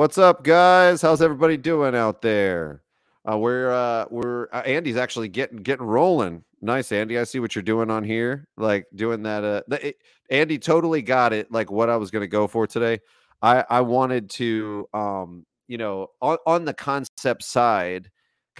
What's up, guys? How's everybody doing out there? Uh, we're uh, we're uh, Andy's actually getting getting rolling. Nice, Andy. I see what you're doing on here, like doing that. Uh, it, Andy totally got it. Like what I was going to go for today. I I wanted to um you know on on the concept side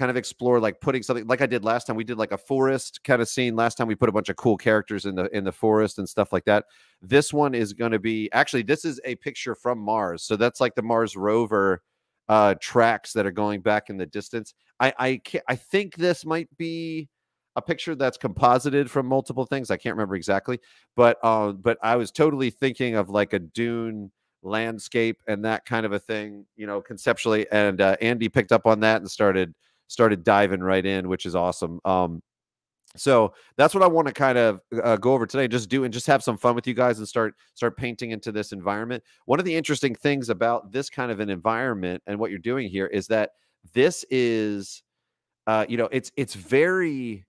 kind of explore like putting something like I did last time. We did like a forest kind of scene last time. We put a bunch of cool characters in the in the forest and stuff like that. This one is going to be actually this is a picture from Mars. So that's like the Mars rover uh tracks that are going back in the distance. I I I think this might be a picture that's composited from multiple things. I can't remember exactly, but uh, but I was totally thinking of like a dune landscape and that kind of a thing, you know, conceptually. And uh, Andy picked up on that and started started diving right in, which is awesome. Um, so that's what I want to kind of uh, go over today. Just do and just have some fun with you guys and start start painting into this environment. One of the interesting things about this kind of an environment and what you're doing here is that this is, uh, you know, it's it's very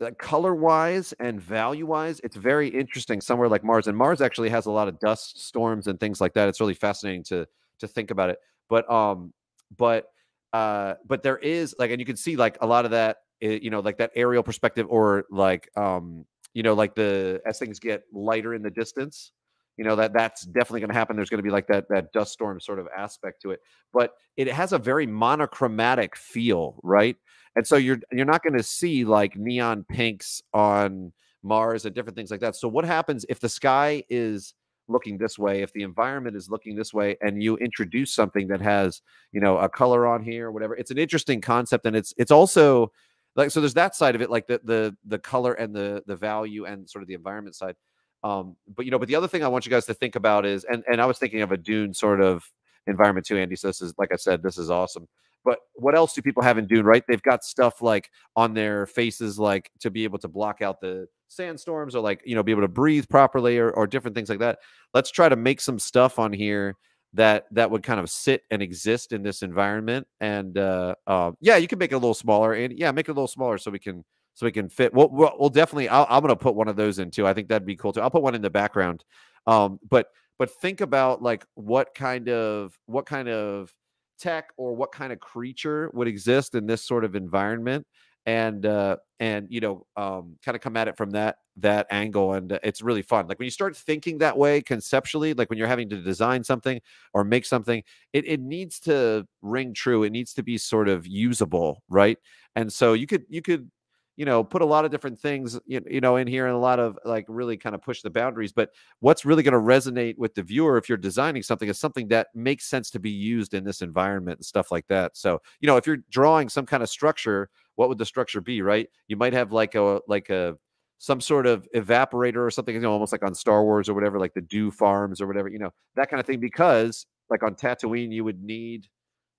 uh, color wise and value wise, it's very interesting somewhere like Mars. And Mars actually has a lot of dust storms and things like that. It's really fascinating to to think about it. But um, but uh, but there is like, and you can see like a lot of that, eh, you know, like that aerial perspective, or like, um, you know, like the as things get lighter in the distance, you know that that's definitely going to happen. There's going to be like that that dust storm sort of aspect to it, but it has a very monochromatic feel, right? And so you're you're not going to see like neon pinks on Mars and different things like that. So what happens if the sky is looking this way, if the environment is looking this way, and you introduce something that has, you know, a color on here or whatever, it's an interesting concept, and it's it's also like so. There's that side of it, like the the the color and the the value and sort of the environment side. Um, but you know, but the other thing I want you guys to think about is, and and I was thinking of a Dune sort of environment too, Andy. So this is like I said, this is awesome. But what else do people have in Dune, right? They've got stuff like on their faces, like to be able to block out the sandstorms or like, you know, be able to breathe properly or, or different things like that. Let's try to make some stuff on here that that would kind of sit and exist in this environment. And uh, uh, yeah, you can make it a little smaller and yeah, make it a little smaller so we can so we can fit. We'll, we'll, we'll definitely. i going to put one of those in too. I think that'd be cool too. I'll put one in the background. Um, but but think about like what kind of what kind of tech or what kind of creature would exist in this sort of environment and uh and you know um kind of come at it from that that angle and uh, it's really fun. Like when you start thinking that way conceptually like when you're having to design something or make something it, it needs to ring true it needs to be sort of usable right? And so you could you could you know put a lot of different things you know in here and a lot of like really kind of push the boundaries but what's really going to resonate with the viewer if you're designing something is something that makes sense to be used in this environment and stuff like that. So you know if you're drawing some kind of structure what would the structure be right? You might have like a like a some sort of evaporator or something you know almost like on star wars or whatever like the dew farms or whatever you know that kind of thing because like on tatooine you would need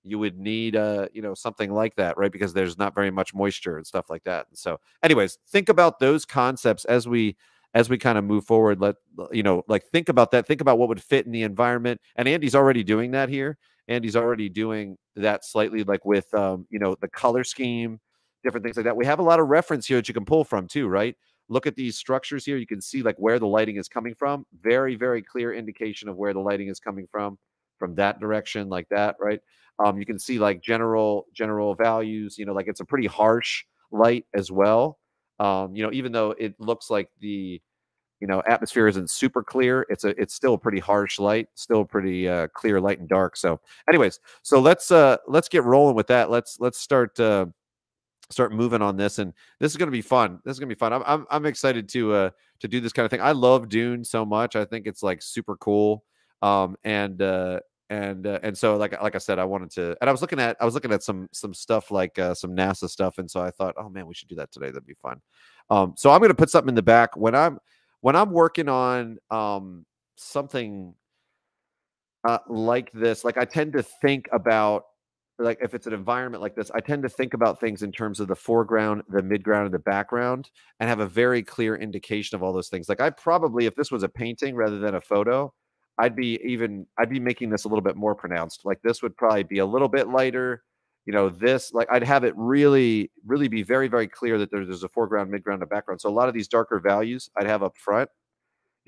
you would need uh you know something like that right? Because there's not very much moisture and stuff like that and so anyways think about those concepts as we as we kind of move forward let you know like think about that think about what would fit in the environment and andy's already doing that here. Andy's already doing that slightly like with um you know the color scheme different things like that we have a lot of reference here that you can pull from too right look at these structures here you can see like where the lighting is coming from very very clear indication of where the lighting is coming from from that direction like that right um, you can see like general general values. You know, like it's a pretty harsh light as well. Um, you know, even though it looks like the you know atmosphere isn't super clear, it's a it's still a pretty harsh light, still pretty uh, clear light and dark. So, anyways, so let's uh let's get rolling with that. Let's let's start uh start moving on this and this is going to be fun this is going to be fun I'm, I'm i'm excited to uh to do this kind of thing i love dune so much i think it's like super cool um and uh and uh, and so like like I said, I wanted to, and I was looking at I was looking at some some stuff like uh, some NASA stuff, and so I thought, oh man, we should do that today. That'd be fun. Um, so I'm going to put something in the back when I'm when I'm working on um something uh, like this. Like I tend to think about like if it's an environment like this, I tend to think about things in terms of the foreground, the midground, and the background, and have a very clear indication of all those things. Like I probably, if this was a painting rather than a photo, I'd be even I'd be making this a little bit more pronounced. Like this would probably be a little bit lighter. You know, this like I'd have it really, really be very, very clear that there's, there's a foreground, midground, and background. So a lot of these darker values I'd have up front.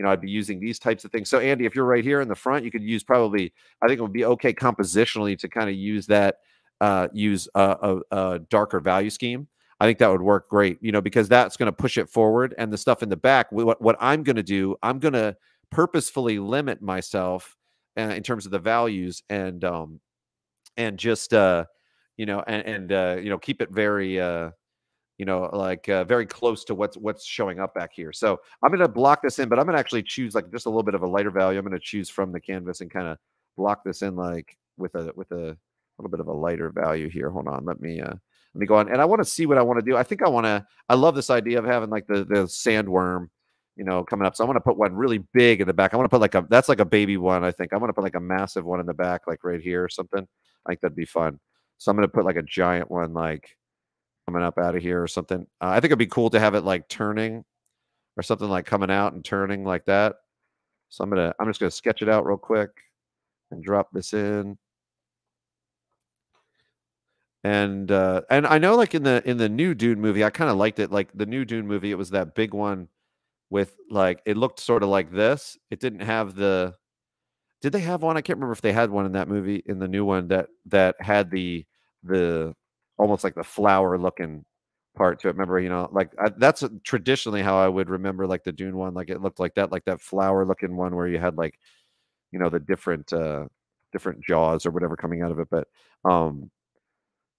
You know, I'd be using these types of things. So Andy, if you're right here in the front, you could use probably, I think it would be okay compositionally to kind of use that, uh, use a, a, a darker value scheme. I think that would work great, you know, because that's going to push it forward. And the stuff in the back, what, what I'm going to do, I'm going to purposefully limit myself uh, in terms of the values and, um, and just, uh, you know, and, and, uh, you know, keep it very, uh, you know, like uh, very close to what's what's showing up back here. So I'm going to block this in, but I'm going to actually choose like just a little bit of a lighter value. I'm going to choose from the canvas and kind of block this in like with a with a little bit of a lighter value here. Hold on, let me uh let me go on, and I want to see what I want to do. I think I want to. I love this idea of having like the the sandworm, you know, coming up. So I want to put one really big in the back. I want to put like a that's like a baby one. I think I want to put like a massive one in the back, like right here or something. I think that'd be fun. So I'm going to put like a giant one, like coming up out of here or something. Uh, I think it'd be cool to have it like turning or something like coming out and turning like that. So I'm gonna I'm just gonna sketch it out real quick and drop this in. And uh and I know like in the in the new Dune movie, I kind of liked it. Like the new Dune movie, it was that big one with like it looked sort of like this. It didn't have the did they have one? I can't remember if they had one in that movie in the new one that that had the the almost like the flower looking part to it. Remember, you know, like I, that's traditionally how I would remember like the Dune one. Like it looked like that, like that flower looking one where you had like, you know, the different uh different jaws or whatever coming out of it. But um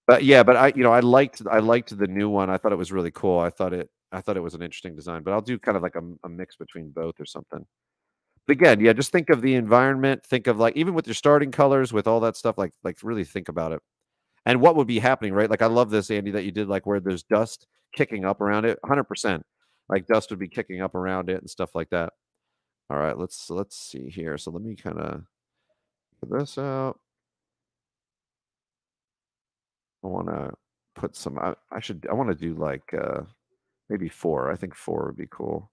but yeah, but I you know I liked I liked the new one. I thought it was really cool. I thought it I thought it was an interesting design. But I'll do kind of like a, a mix between both or something. But again, yeah, just think of the environment. Think of like even with your starting colors, with all that stuff. Like like really think about it and what would be happening, right? Like I love this, Andy, that you did like where there's dust kicking up around it, 100%. Like dust would be kicking up around it and stuff like that. All right, let's let's see here. So let me kind of put this out. I want to put some. I, I should. I want to do like uh maybe four. I think four would be cool.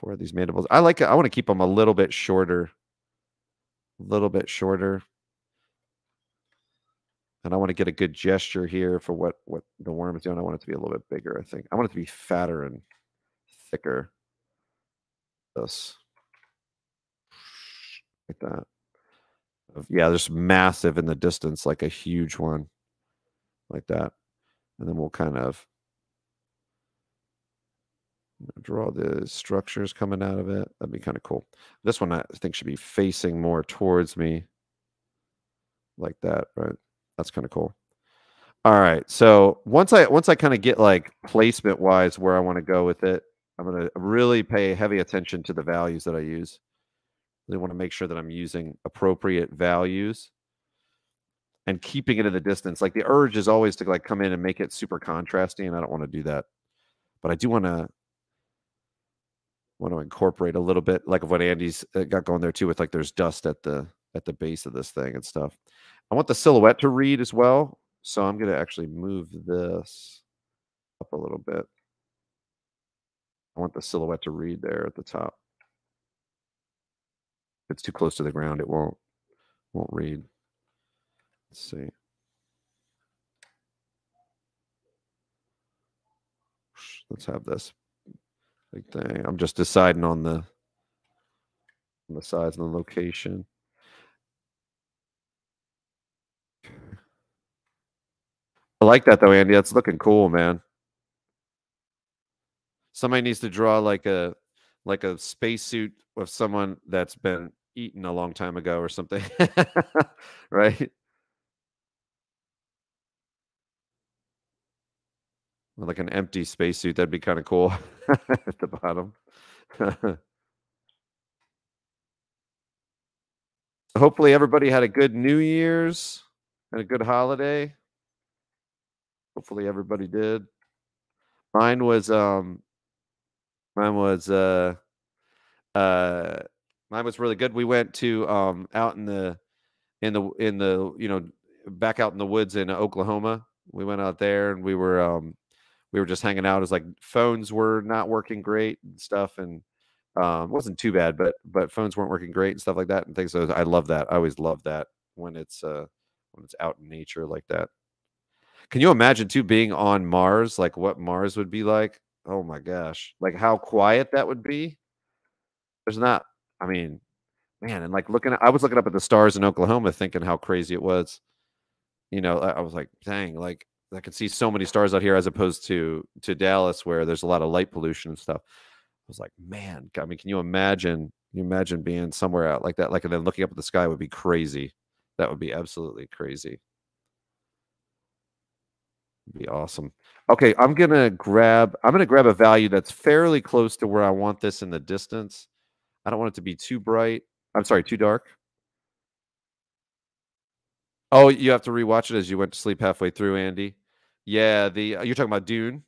Four of these mandibles. I like. I want to keep them a little bit shorter. A little bit shorter and I want to get a good gesture here for what what the worm is doing. I want it to be a little bit bigger. I think I want it to be fatter and thicker. This like that. Yeah, there's massive in the distance, like a huge one, like that, and then we'll kind of draw the structures coming out of it. That'd be kind of cool. This one I think should be facing more towards me, like that, right? That's kind of cool. All right. So once I once I kind of get like placement wise where I want to go with it, I'm going to really pay heavy attention to the values that I use. They want to make sure that I'm using appropriate values and keeping it in the distance. Like the urge is always to like come in and make it super contrasty, and I don't want to do that. But I do want to want to incorporate a little bit like of what Andy's uh, got going there too, with like there's dust at the at the base of this thing and stuff. I want the silhouette to read as well. So I'm going to actually move this up a little bit. I want the silhouette to read there at the top. If it's too close to the ground, it won't won't read. Let's see. Let's have this big thing. I'm just deciding on the on the size and the location. I like that though, Andy. That's looking cool, man. Somebody needs to draw like a like a spacesuit of someone that's been eaten a long time ago or something. right? like an empty spacesuit, that'd be kind of cool at the bottom. Hopefully everybody had a good New Year's and a good holiday. Hopefully everybody did. Mine was um mine was uh uh mine was really good. We went to um out in the in the in the you know back out in the woods in Oklahoma. We went out there and we were um we were just hanging out. Was like phones were not working great and stuff and um wasn't too bad, but but phones weren't working great and stuff like that and things. So I love that. I always love that when it's uh when it's out in nature like that. Can you imagine too being on Mars? Like what Mars would be like? Oh my gosh. Like how quiet that would be. There's not I mean, man, and, like, looking at I was looking up at the stars in Oklahoma thinking how crazy it was. You know, I I was like, "Dang," like, I could see so many stars out here as opposed to to Dallas where there's a lot of light pollution and stuff. I was like, "Man," I mean, can you imagine can you imagine being somewhere out like that? Like, and then looking up at the sky would be crazy. That would be absolutely crazy. Be awesome. Okay, I'm gonna grab I'm gonna grab a value that's fairly close to where I want this in the distance. I don't want it to be too bright. I'm sorry, too dark. Oh, you have to rewatch it as you went to sleep halfway through, Andy. Yeah, the uh, you're talking about Dune.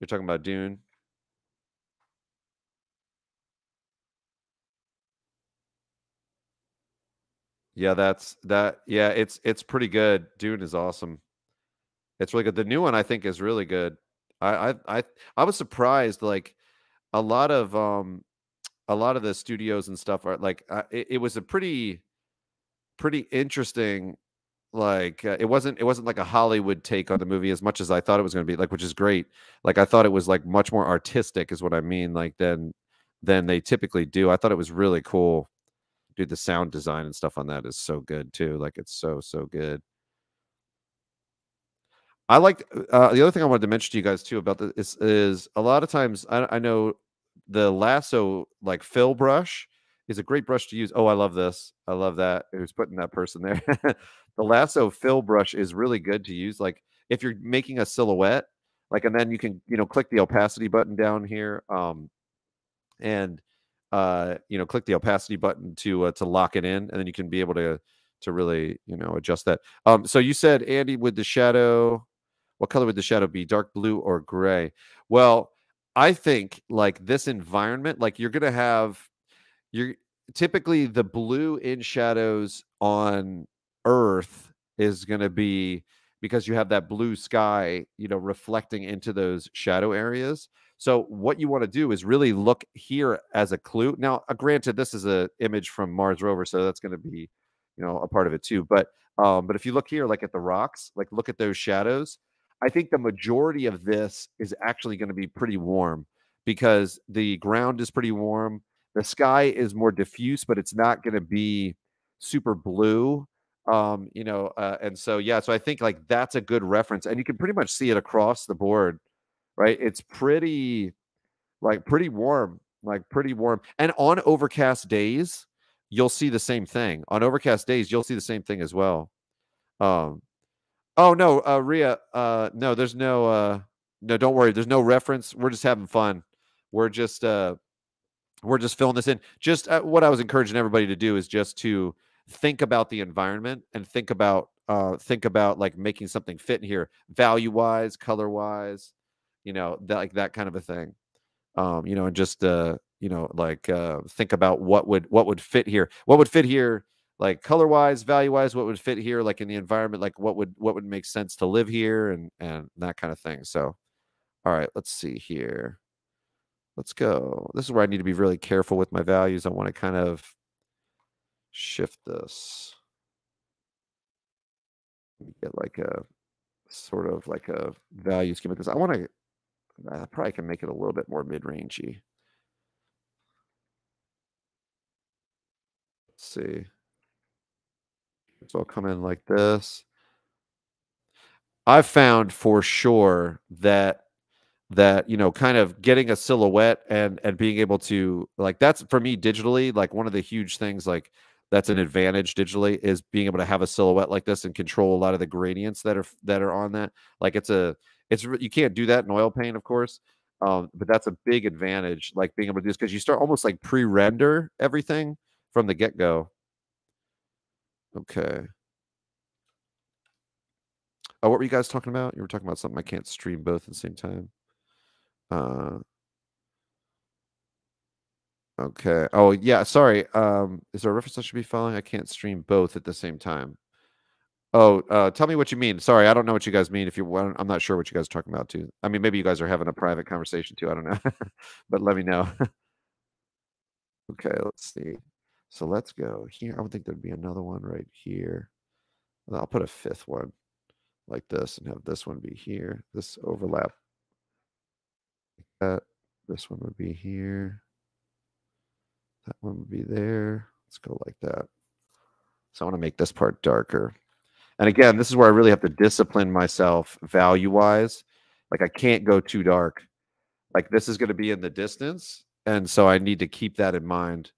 You're talking about Dune. Yeah, that's that. Yeah, it's it's pretty good. Dune is awesome. It's really good. The new one I think is really good. I I I, I was surprised. Like a lot of um a lot of the studios and stuff are like uh, it, it was a pretty pretty interesting like uh, it wasn't it wasn't like a hollywood take on the movie as much as i thought it was going to be like which is great like i thought it was like much more artistic is what i mean like than than they typically do i thought it was really cool dude the sound design and stuff on that is so good too like it's so so good i like uh, the other thing i wanted to mention to you guys too about this is, is a lot of times I, I know the lasso like fill brush is a great brush to use. Oh, I love this. I love that. Who's putting that person there? the lasso fill brush is really good to use. Like if you're making a silhouette, like, and then you can, you know, click the opacity button down here. Um, and, uh, you know, click the opacity button to, uh, to lock it in. And then you can be able to, to really, you know, adjust that. Um, so you said, Andy, with the shadow, what color would the shadow be? Dark blue or gray? Well, I think like this environment, like you're to have, you're typically the blue in shadows on Earth is to be because you have that blue sky, you know, reflecting into those shadow areas. So what you want to do is really look here as a clue. Now, uh, granted, this is an image from Mars rover, so that's going to be, you know, a part of it too. But um, but if you look here, like at the rocks, like look at those shadows. I think the majority of this is actually going to be pretty warm because the ground is pretty warm. The sky is more diffuse, but it's not going to be super blue. Um, you know, uh, and so yeah, so I think like that's a good reference, and you can pretty much see it across the board, right? It's pretty, like pretty warm, like pretty warm, and on overcast days, you'll see the same thing. On overcast days, you'll see the same thing as well. Um, oh no, uh, Ria, uh, no, there's no, uh, no, don't worry, there's no reference. We're just having fun. We're just, uh, we're just filling this in. Just uh, what I was encouraging everybody to do is just to think about the environment and think about uh think about like making something fit in here value wise color wise you know that like that kind of a thing um you know and just uh you know like uh think about what would what would fit here what would fit here like color wise value wise what would fit here like in the environment like what would what would make sense to live here and and that kind of thing so all right let's see here Let's go. This is where I need to be really careful with my values. I want to kind of shift this. Get like a sort of like a value scheme because I want to, I probably can make it a little bit more mid-rangey. Let's see. So I'll come in like this. I've found for sure that that you know kind of getting a silhouette and and being able to like that's for me digitally like one of the huge things like that's an advantage digitally is being able to have a silhouette like this and control a lot of the gradients that are that are on that like it's a it's you can't do that in oil paint of course um, but that's a big advantage like being able to do this because you start almost like pre-render everything from the get-go okay oh what were you guys talking about you were talking about something i can't stream both at the same time uh, okay. Oh, yeah. Sorry. Um, is there a reference I should be following? I can't stream both at the same time. Oh, uh, tell me what you mean. Sorry, I don't know what you guys mean. If you I'm not sure what you guys are talking about too. I mean, maybe you guys are having a private conversation too. I don't know, but let me know. okay, let's see. So let's go here. I would think there'd be another one right here. I'll put a fifth one like this and have this one be here. This overlap that. This one would be here. That one would be there. Let's go like that. So I want to make this part darker. And again, this is where I really have to discipline myself value wise. Like I can't go too dark. Like this is going to be in the distance. And so I need to keep that in mind.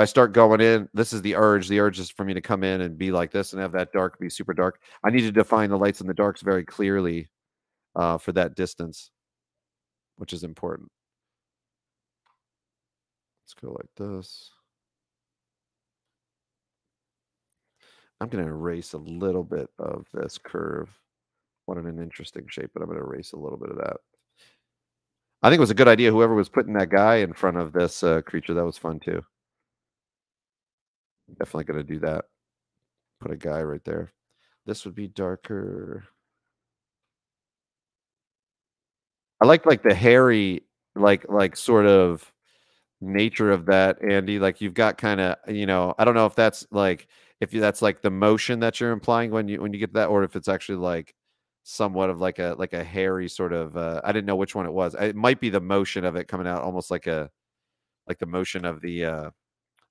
I start going in, this is the urge. The urge is for me to come in and be like this and have that dark be super dark. I need to define the lights and the darks very clearly uh, for that distance, which is important. Let's go like this. I'm going to erase a little bit of this curve. What an interesting shape, but I'm going to erase a little bit of that. I think it was a good idea. Whoever was putting that guy in front of this uh, creature, that was fun too. Definitely going to do that. Put a guy right there. This would be darker. I like like the hairy, like like sort of nature of that, Andy. Like you've got kind of, you know, I don't know if that's like if that's like the motion that you're implying when you when you get that, or if it's actually like somewhat of like a like a hairy sort of. Uh, I didn't know which one it was. It might be the motion of it coming out, almost like a like the motion of the uh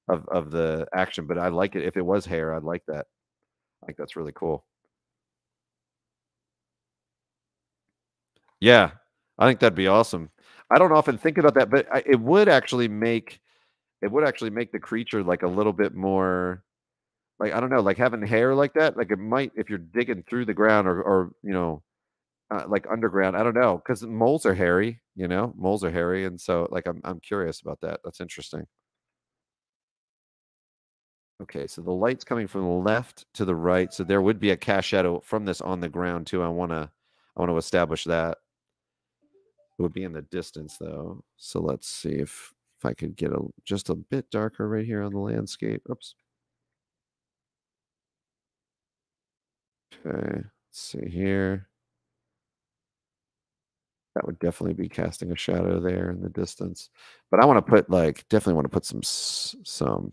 of of the action. But I like it. If it was hair, I'd like that. I think that's really cool. Yeah, I think that'd be awesome. I don't often think about that, but I, it would actually make it would actually make the creature like a little bit more like I don't know, like having hair like that. Like it might if you're digging through the ground or or you know uh, like underground. I don't know because moles are hairy. You know, moles are hairy, and so like I'm I'm curious about that. That's interesting. Okay, so the light's coming from the left to the right, so there would be a cast shadow from this on the ground too. I want to I want to establish that. It would be in the distance though. So let's see if if I could get a just a bit darker right here on the landscape. Oops. Okay, let's see here. That would definitely be casting a shadow there in the distance. But I want to put like definitely want to put some some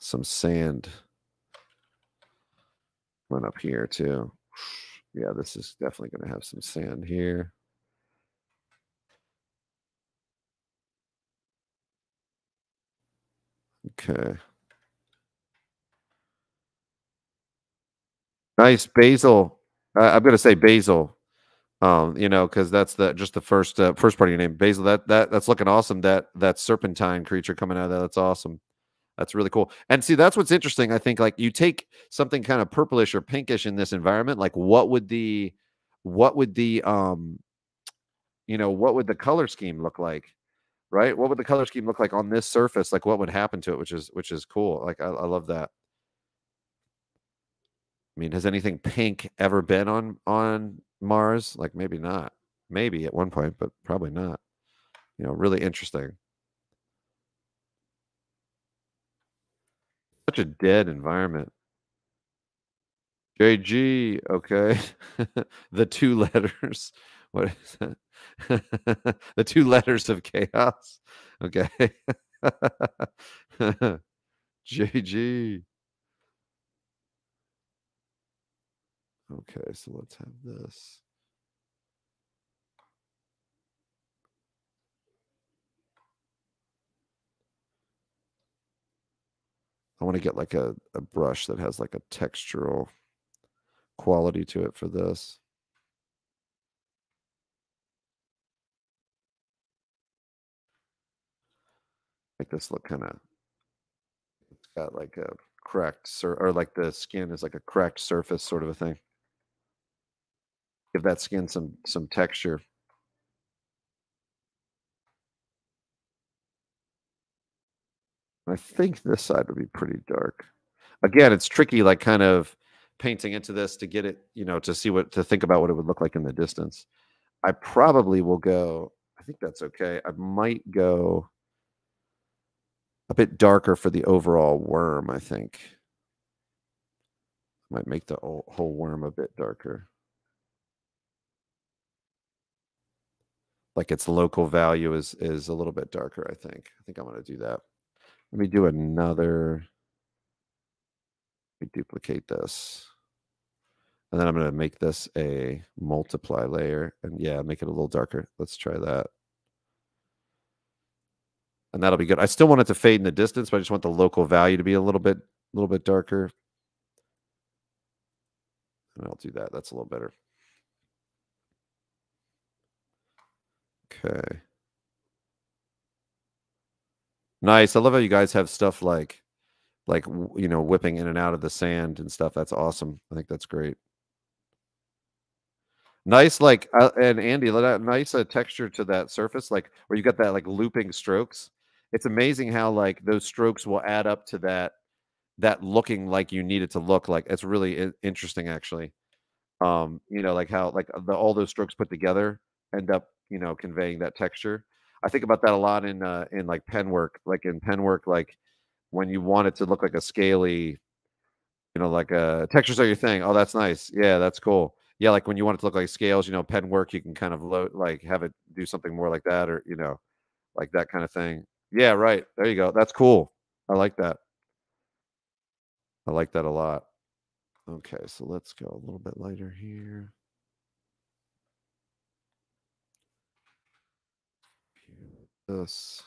some sand one up here too. Yeah, this is definitely going to have some sand here. Okay. Nice basil. Uh, I'm going to say basil. Um, you know, because that's the just the first uh, first part of your name, basil. That that that's looking awesome. That that serpentine creature coming out of that. That's awesome. That's really cool. And see, that's what's interesting. I think like you take something kind of purplish or pinkish in this environment, like what would the what would the um you know, what would the color scheme look like? Right? What would the color scheme look like on this surface? Like what would happen to it, which is which is cool. Like I, I love that. I mean, has anything pink ever been on on Mars? Like maybe not. Maybe at one point, but probably not. You know, really interesting. Such a dead environment. JG, okay. the two letters. What is that? the two letters of chaos. Okay. JG. Okay, so let's have this. I want to get like a, a brush that has like a textural quality to it for this. Make this look kind of, it's got like a cracked, sur or like the skin is like a cracked surface sort of a thing. Give that skin some some texture. I think this side would be pretty dark. Again, it's tricky, like kind of painting into this to get it, you know, to see what to think about what it would look like in the distance. I probably will go. I think that's okay. I might go a bit darker for the overall worm. I think might make the whole worm a bit darker. Like its local value is is a little bit darker. I think. I think I'm going to do that. Let me do another. Let me duplicate this. And then I'm going to make this a multiply layer. And yeah, make it a little darker. Let's try that. and that'll be good. I still want it to fade in the distance, but I just want the local value to be a little bit, a little bit darker. And I'll do that. That's a little better. Okay. Nice. I love how you guys have stuff like, like you know, whipping in and out of the sand and stuff. That's awesome. I think that's great. Nice, like, uh, and Andy, nice uh, texture to that surface, like where you got that like looping strokes. It's amazing how like those strokes will add up to that that looking like you need it to look like. It's really interesting, actually. Um, you know, like how like the, all those strokes put together end up, you know, conveying that texture. I think about that a lot in uh, in like pen work, like in pen work, like when you want it to look like a scaly, you know, like uh, textures are your thing. Oh, that's nice. Yeah, that's cool yeah, like when you want it to look like scales, you know, pen work, you can kind of load, like have it do something more like that, or you know, like that kind of thing. Yeah, right. There you go. That's cool. I like that. I like that a lot. Okay, so let's go a little bit lighter here. This.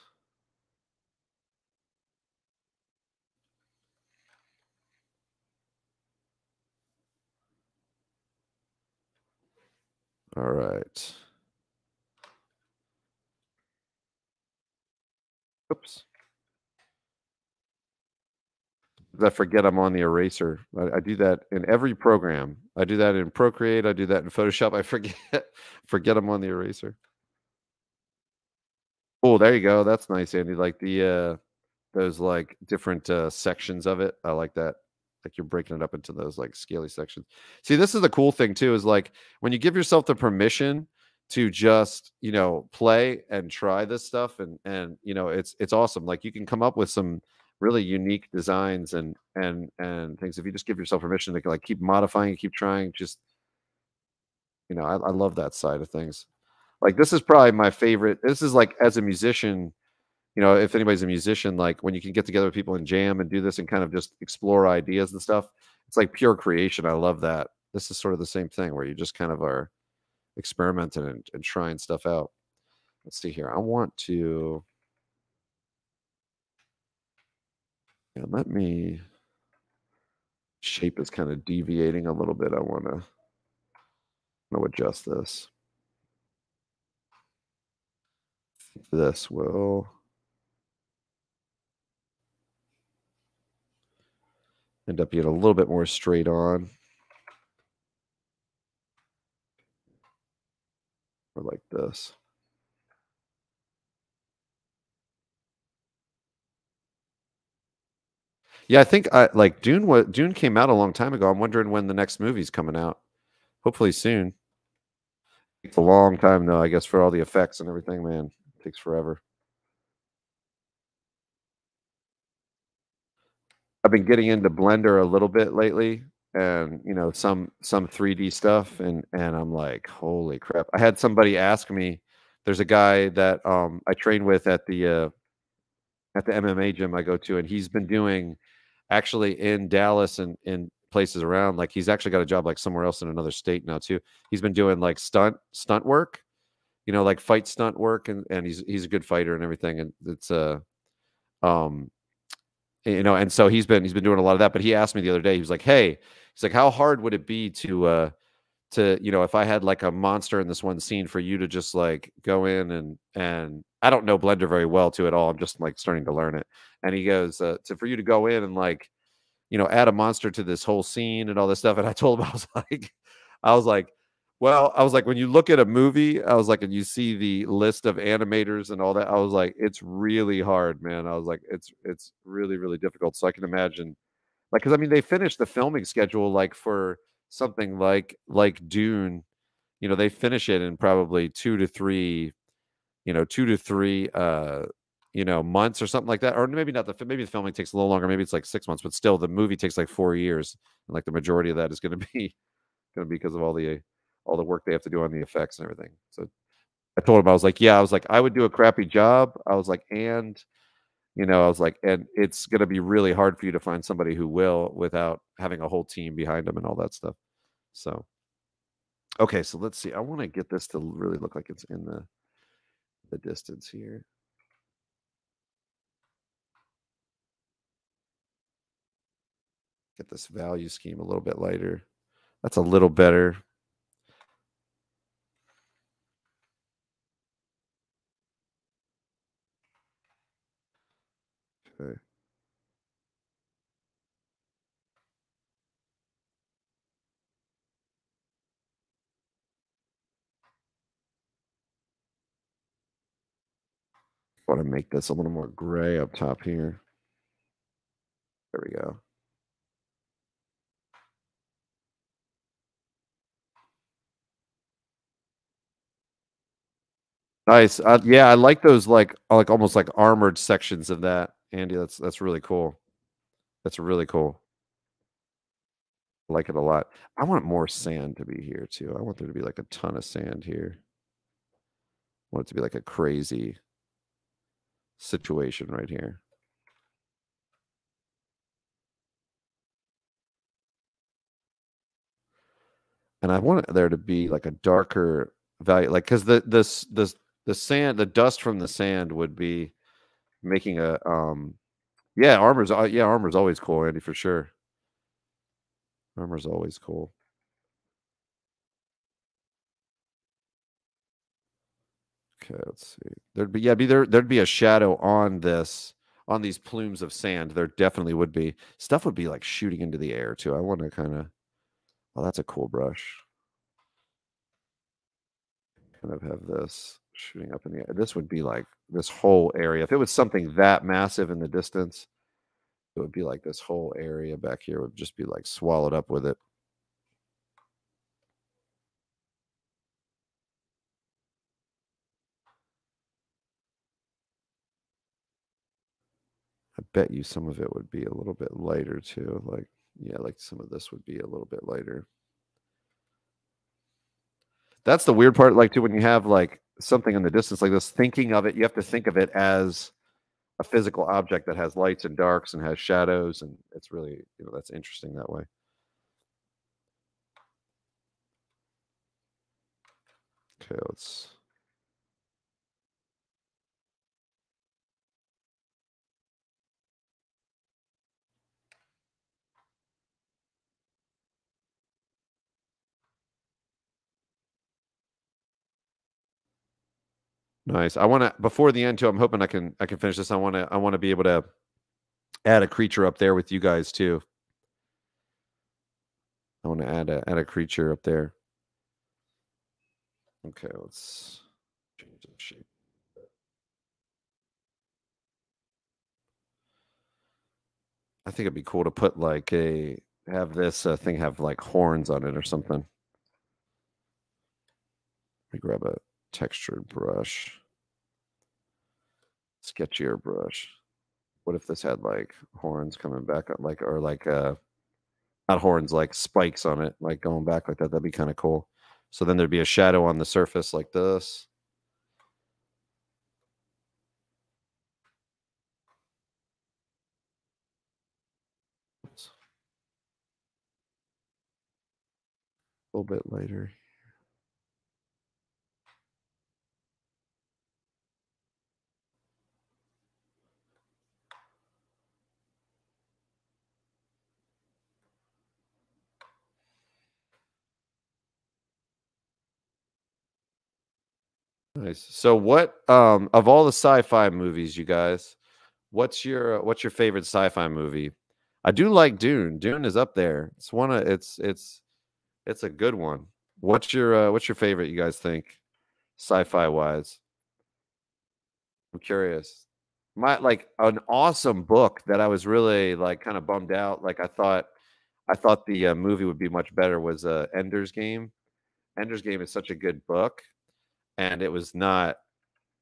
All right. Oops. I forget I'm on the eraser. I, I, do that in every program. I do that in Procreate. I do that in Photoshop. I forget forget I'm on the eraser. Oh, there you go. That's nice, Andy. Like the uh those like different uh sections of it. I like that like you're breaking it up into those like scaly sections. See, this is the cool thing too, is like when you give yourself the permission to just, you know, play and try this stuff and and you know, it's it's awesome. Like you can come up with some really unique designs and and and things if you just give yourself permission to like keep modifying, keep trying, just you know, I, I love that side of things. Like this is probably my favorite. This is like as a musician, you know, if anybody's a musician, like when you can get together with people and jam and do this and kind of just explore ideas and stuff, it's like pure creation. I love that. This is sort of the same thing where you just kind of are experimenting and, and trying stuff out. Let's see here. I want to. Yeah, let me. Shape is kind of deviating a little bit. I want to. to adjust this. This will. end up being a little bit more straight on. Or like this. Yeah, I think I like Dune. What Dune came out a long time ago. I'm wondering when the next movie's coming out. Hopefully soon. It's a long time though, I guess, for all the effects and everything. Man, takes forever. I've been getting into Blender a little bit lately and you know some some 3D stuff and and I'm like holy crap. I had somebody ask me there's a guy that um I train with at the uh at the MMA gym I go to and he's been doing actually in Dallas and in places around like he's actually got a job like somewhere else in another state now too. He's been doing like stunt stunt work, you know, like fight stunt work and and he's he's a good fighter and everything and it's uh um you know and so he's been he's been doing a lot of that but he asked me the other day he was like hey he's like how hard would it be to uh to you know if i had like a monster in this one scene for you to just like go in and and i don't know blender very well to at all i'm just like starting to learn it and he goes uh, to for you to go in and like you know add a monster to this whole scene and all this stuff and i told him i was like i was like well, I was like, when you look at a movie, I was like, and you see the list of animators and all that, I was like, it's really hard, man. I was like, it's it's really really difficult. So I can imagine, like, because I mean, they finished the filming schedule like for something like like Dune, you know, they finish it in probably two to three, you know, two to three, uh, you know, months or something like that, or maybe not the maybe the filming takes a little longer, maybe it's like six months, but still, the movie takes like four years, and like the majority of that is going to be going to be because of all the all the work they have to do on the effects and everything. So I told him I was like, yeah, I was like, I would do a crappy job. I was like, and you know, I was like, and it's gonna be really hard for you to find somebody who will without having a whole team behind them and all that stuff. So okay, so let's see. I want to get this to really look like it's in the the distance here. Get this value scheme a little bit lighter. That's a little better. Want to make this a little more gray up top here. There we go. Nice. Uh, yeah, I like those like like almost like armored sections of that, Andy. That's that's really cool. That's really cool. I like it a lot. I want more sand to be here too. I want there to be like a ton of sand here. I want it to be like a crazy situation right here. And I want there to be like a darker value, like because the this this the sand, the dust from the sand would be making a um yeah, armor's uh, yeah, armor's always cool, Andy, for sure. Armor's always cool. Okay, let's see. There'd be yeah, be there there'd be a shadow on this on these plumes of sand. There definitely would be. Stuff would be like shooting into the air too. I want to kind of Oh, that's a cool brush. Kind of have this shooting up in the air. This would be like this whole area. If it was something that massive in the distance, it would be like this whole area back here would just be like swallowed up with it. Bet you some of it would be a little bit lighter too. Like, yeah, like some of this would be a little bit lighter. That's the weird part, like too, when you have like something in the distance like this, thinking of it, you have to think of it as a physical object that has lights and darks and has shadows, and it's really, you know, that's interesting that way. Okay, let's Nice. I want to before the end too. I'm hoping I can I can finish this. I want to I want to be able to add a creature up there with you guys too. I want to add a add a creature up there. Okay, let's change the shape. I think it'd be cool to put like a have this uh, thing have like horns on it or something. Let me grab a textured brush. Sketchier brush. What if this had like horns coming back up, like or like uh not horns, like spikes on it, like going back like that? That'd be kind of cool. So then there'd be a shadow on the surface like this. A little bit lighter. Nice. So what um of all the sci-fi movies, you guys, what's your uh, what's your favorite sci-fi movie? I do like Dune. Dune is up there. It's one of it's it's it's a good one. What's your uh, what's your favorite you guys think sci-fi wise? I'm curious. My like an awesome book that I was really like kind of bummed out. Like I thought I thought the uh, movie would be much better was uh, Ender's Game. Ender's Game is such a good book and it was not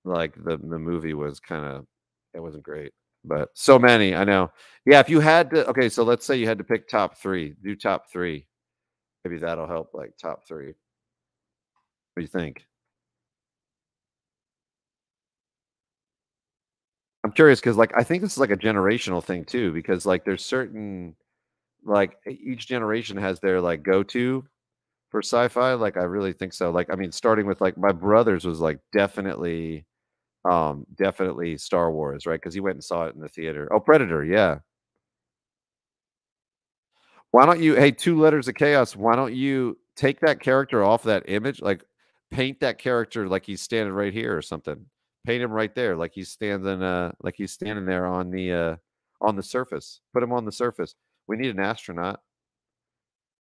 like the the movie was kind of it wasn't great but so many i know. Yeah if you had to okay so let's say you had to pick top three do top three. Maybe that'll help like top three. What do you think? I'm curious because like i think this is like a generational thing too because like there's certain like each generation has their like go-to for sci-fi like i really think so like i mean starting with like my brothers was like definitely um definitely star wars right because he went and saw it in the theater oh predator yeah Why don't you? Hey, two letters of chaos. Why don't you take that character off that image? Like paint that character like he's standing right here or something. Paint him right there, like he's standing. Uh, like he's standing there on the uh on the surface. Put him on the surface. We need an astronaut.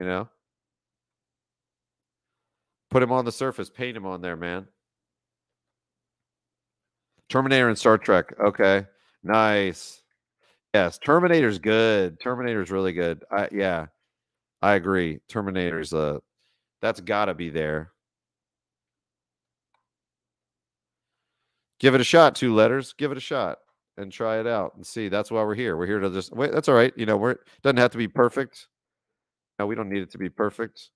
You know. Put him on the surface. Paint him on there, man. Terminator and Star Trek. Okay. Nice. Yes, Terminator's good. Terminator's really good. I yeah. I agree. Terminator's uh that's got to be there. Give it a shot, two letters. Give it a shot and try it out and see. That's why we're here. We're here to just wait. That's all right. You know, we're doesn't have to be perfect. No, we don't need it to be perfect.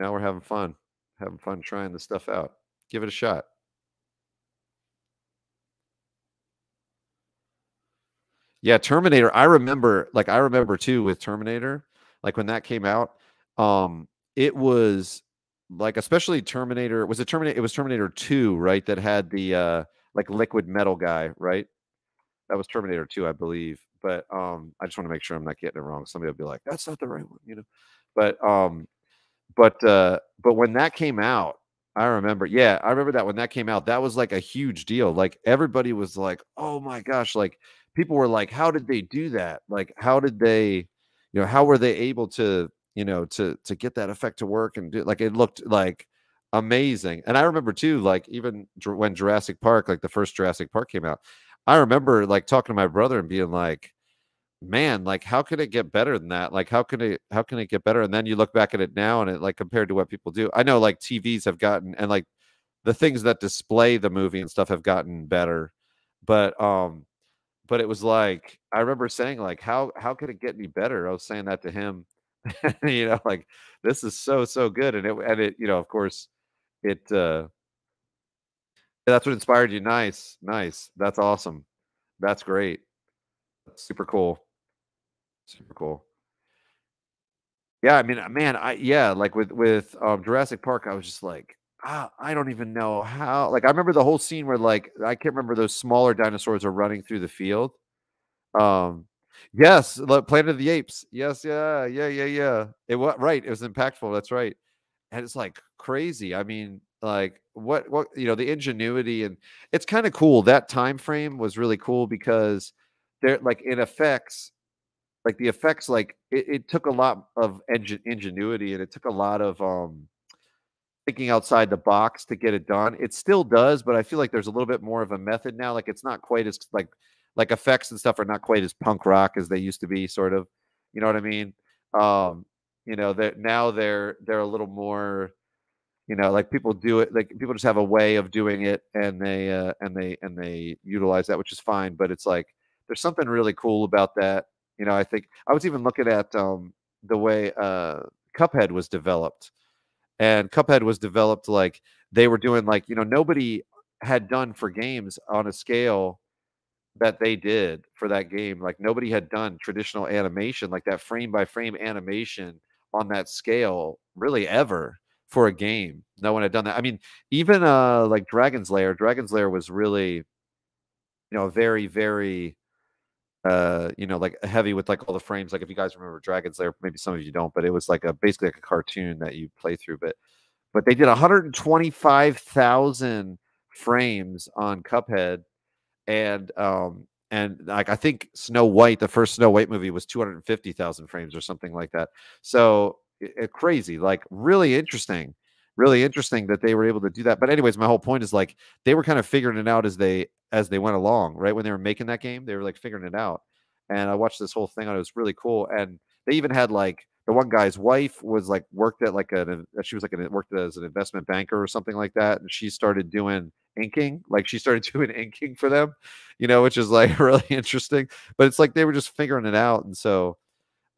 Now we're having fun. Having fun trying the stuff out. Give it a shot. Yeah, Terminator. I remember, like, I remember too with Terminator, like when that came out. Um, it was like, especially Terminator. Was it Terminator? It was Terminator Two, right? That had the uh, like liquid metal guy, right? That was Terminator Two, I believe. But um, I just want to make sure I'm not getting it wrong. Somebody will be like, "That's not the right one," you know. But um, but uh, but when that came out, I remember. Yeah, I remember that when that came out, that was like a huge deal. Like everybody was like, "Oh my gosh!" Like people were like, "How did they do that? Like, how did they, you know, how were they able to, you know, to to get that effect to work and do like it looked like amazing." And I remember too, like even when Jurassic Park, like the first Jurassic Park came out, I remember like talking to my brother and being like, "Man, like how could it get better than that? Like how can it how can it get better?" And then you look back at it now and it like compared to what people do. I know like TVs have gotten and like the things that display the movie and stuff have gotten better, but um but it was like I remember saying like how how could it get any better? I was saying that to him, you know, like this is so so good, and it and it you know of course it uh that's what inspired you. Nice, nice. That's awesome. That's great. Super cool. Super cool. Yeah, I mean, man, I yeah, like with with um, Jurassic Park, I was just like, ah, I don't even know how. Like, I remember the whole scene where like I can't remember those smaller dinosaurs are running through the field. Um, yes, Planet of the Apes. Yes, yeah, yeah, yeah, yeah. It was right. It was impactful. That's right. And it's like crazy. I mean, like what what you know the ingenuity and it's kind of cool. That time frame was really cool because they're like in effects like the effects like it, it took a lot of engine ingenuity and it took a lot of um thinking outside the box to get it done. It still does, but I feel like there's a little bit more of a method now. Like it's not quite as like like effects and stuff are not quite as punk rock as they used to be, sort of. You know what I mean? Um, you know, that now they're they're a little more, you know, like people do it like people just have a way of doing it and they uh and they and they utilize that, which is fine. But it's like there's something really cool about that. You know, I think I was even looking at um the way uh Cuphead was developed and Cuphead was developed like they were doing like you know nobody had done for games on a scale that they did for that game. Like nobody had done traditional animation like that frame by frame animation on that scale really ever for a game. No one had done that. I mean, even uh like Dragon's Lair, Dragon's Lair was really you know very very uh you know like heavy with like all the frames like if you guys remember Dragon's Lair maybe some of you don't but it was like a basically like a cartoon that you play through but but they did 125,000 frames on Cuphead and um and like I think Snow White the first Snow White movie was 250,000 frames or something like that. So it, it, crazy like really interesting really interesting that they were able to do that but anyways my whole point is like they were kind of figuring it out as they as they went along, right? When they were making that game, they were like figuring it out. And I watched this whole thing on it. was really cool. And they even had like the one guy's wife was like worked at like a uh, she was like an, uh, worked as an investment banker or something like that. And she started doing inking, like she started doing inking for them, you know, which is like really interesting. But it's like they were just figuring it out. And so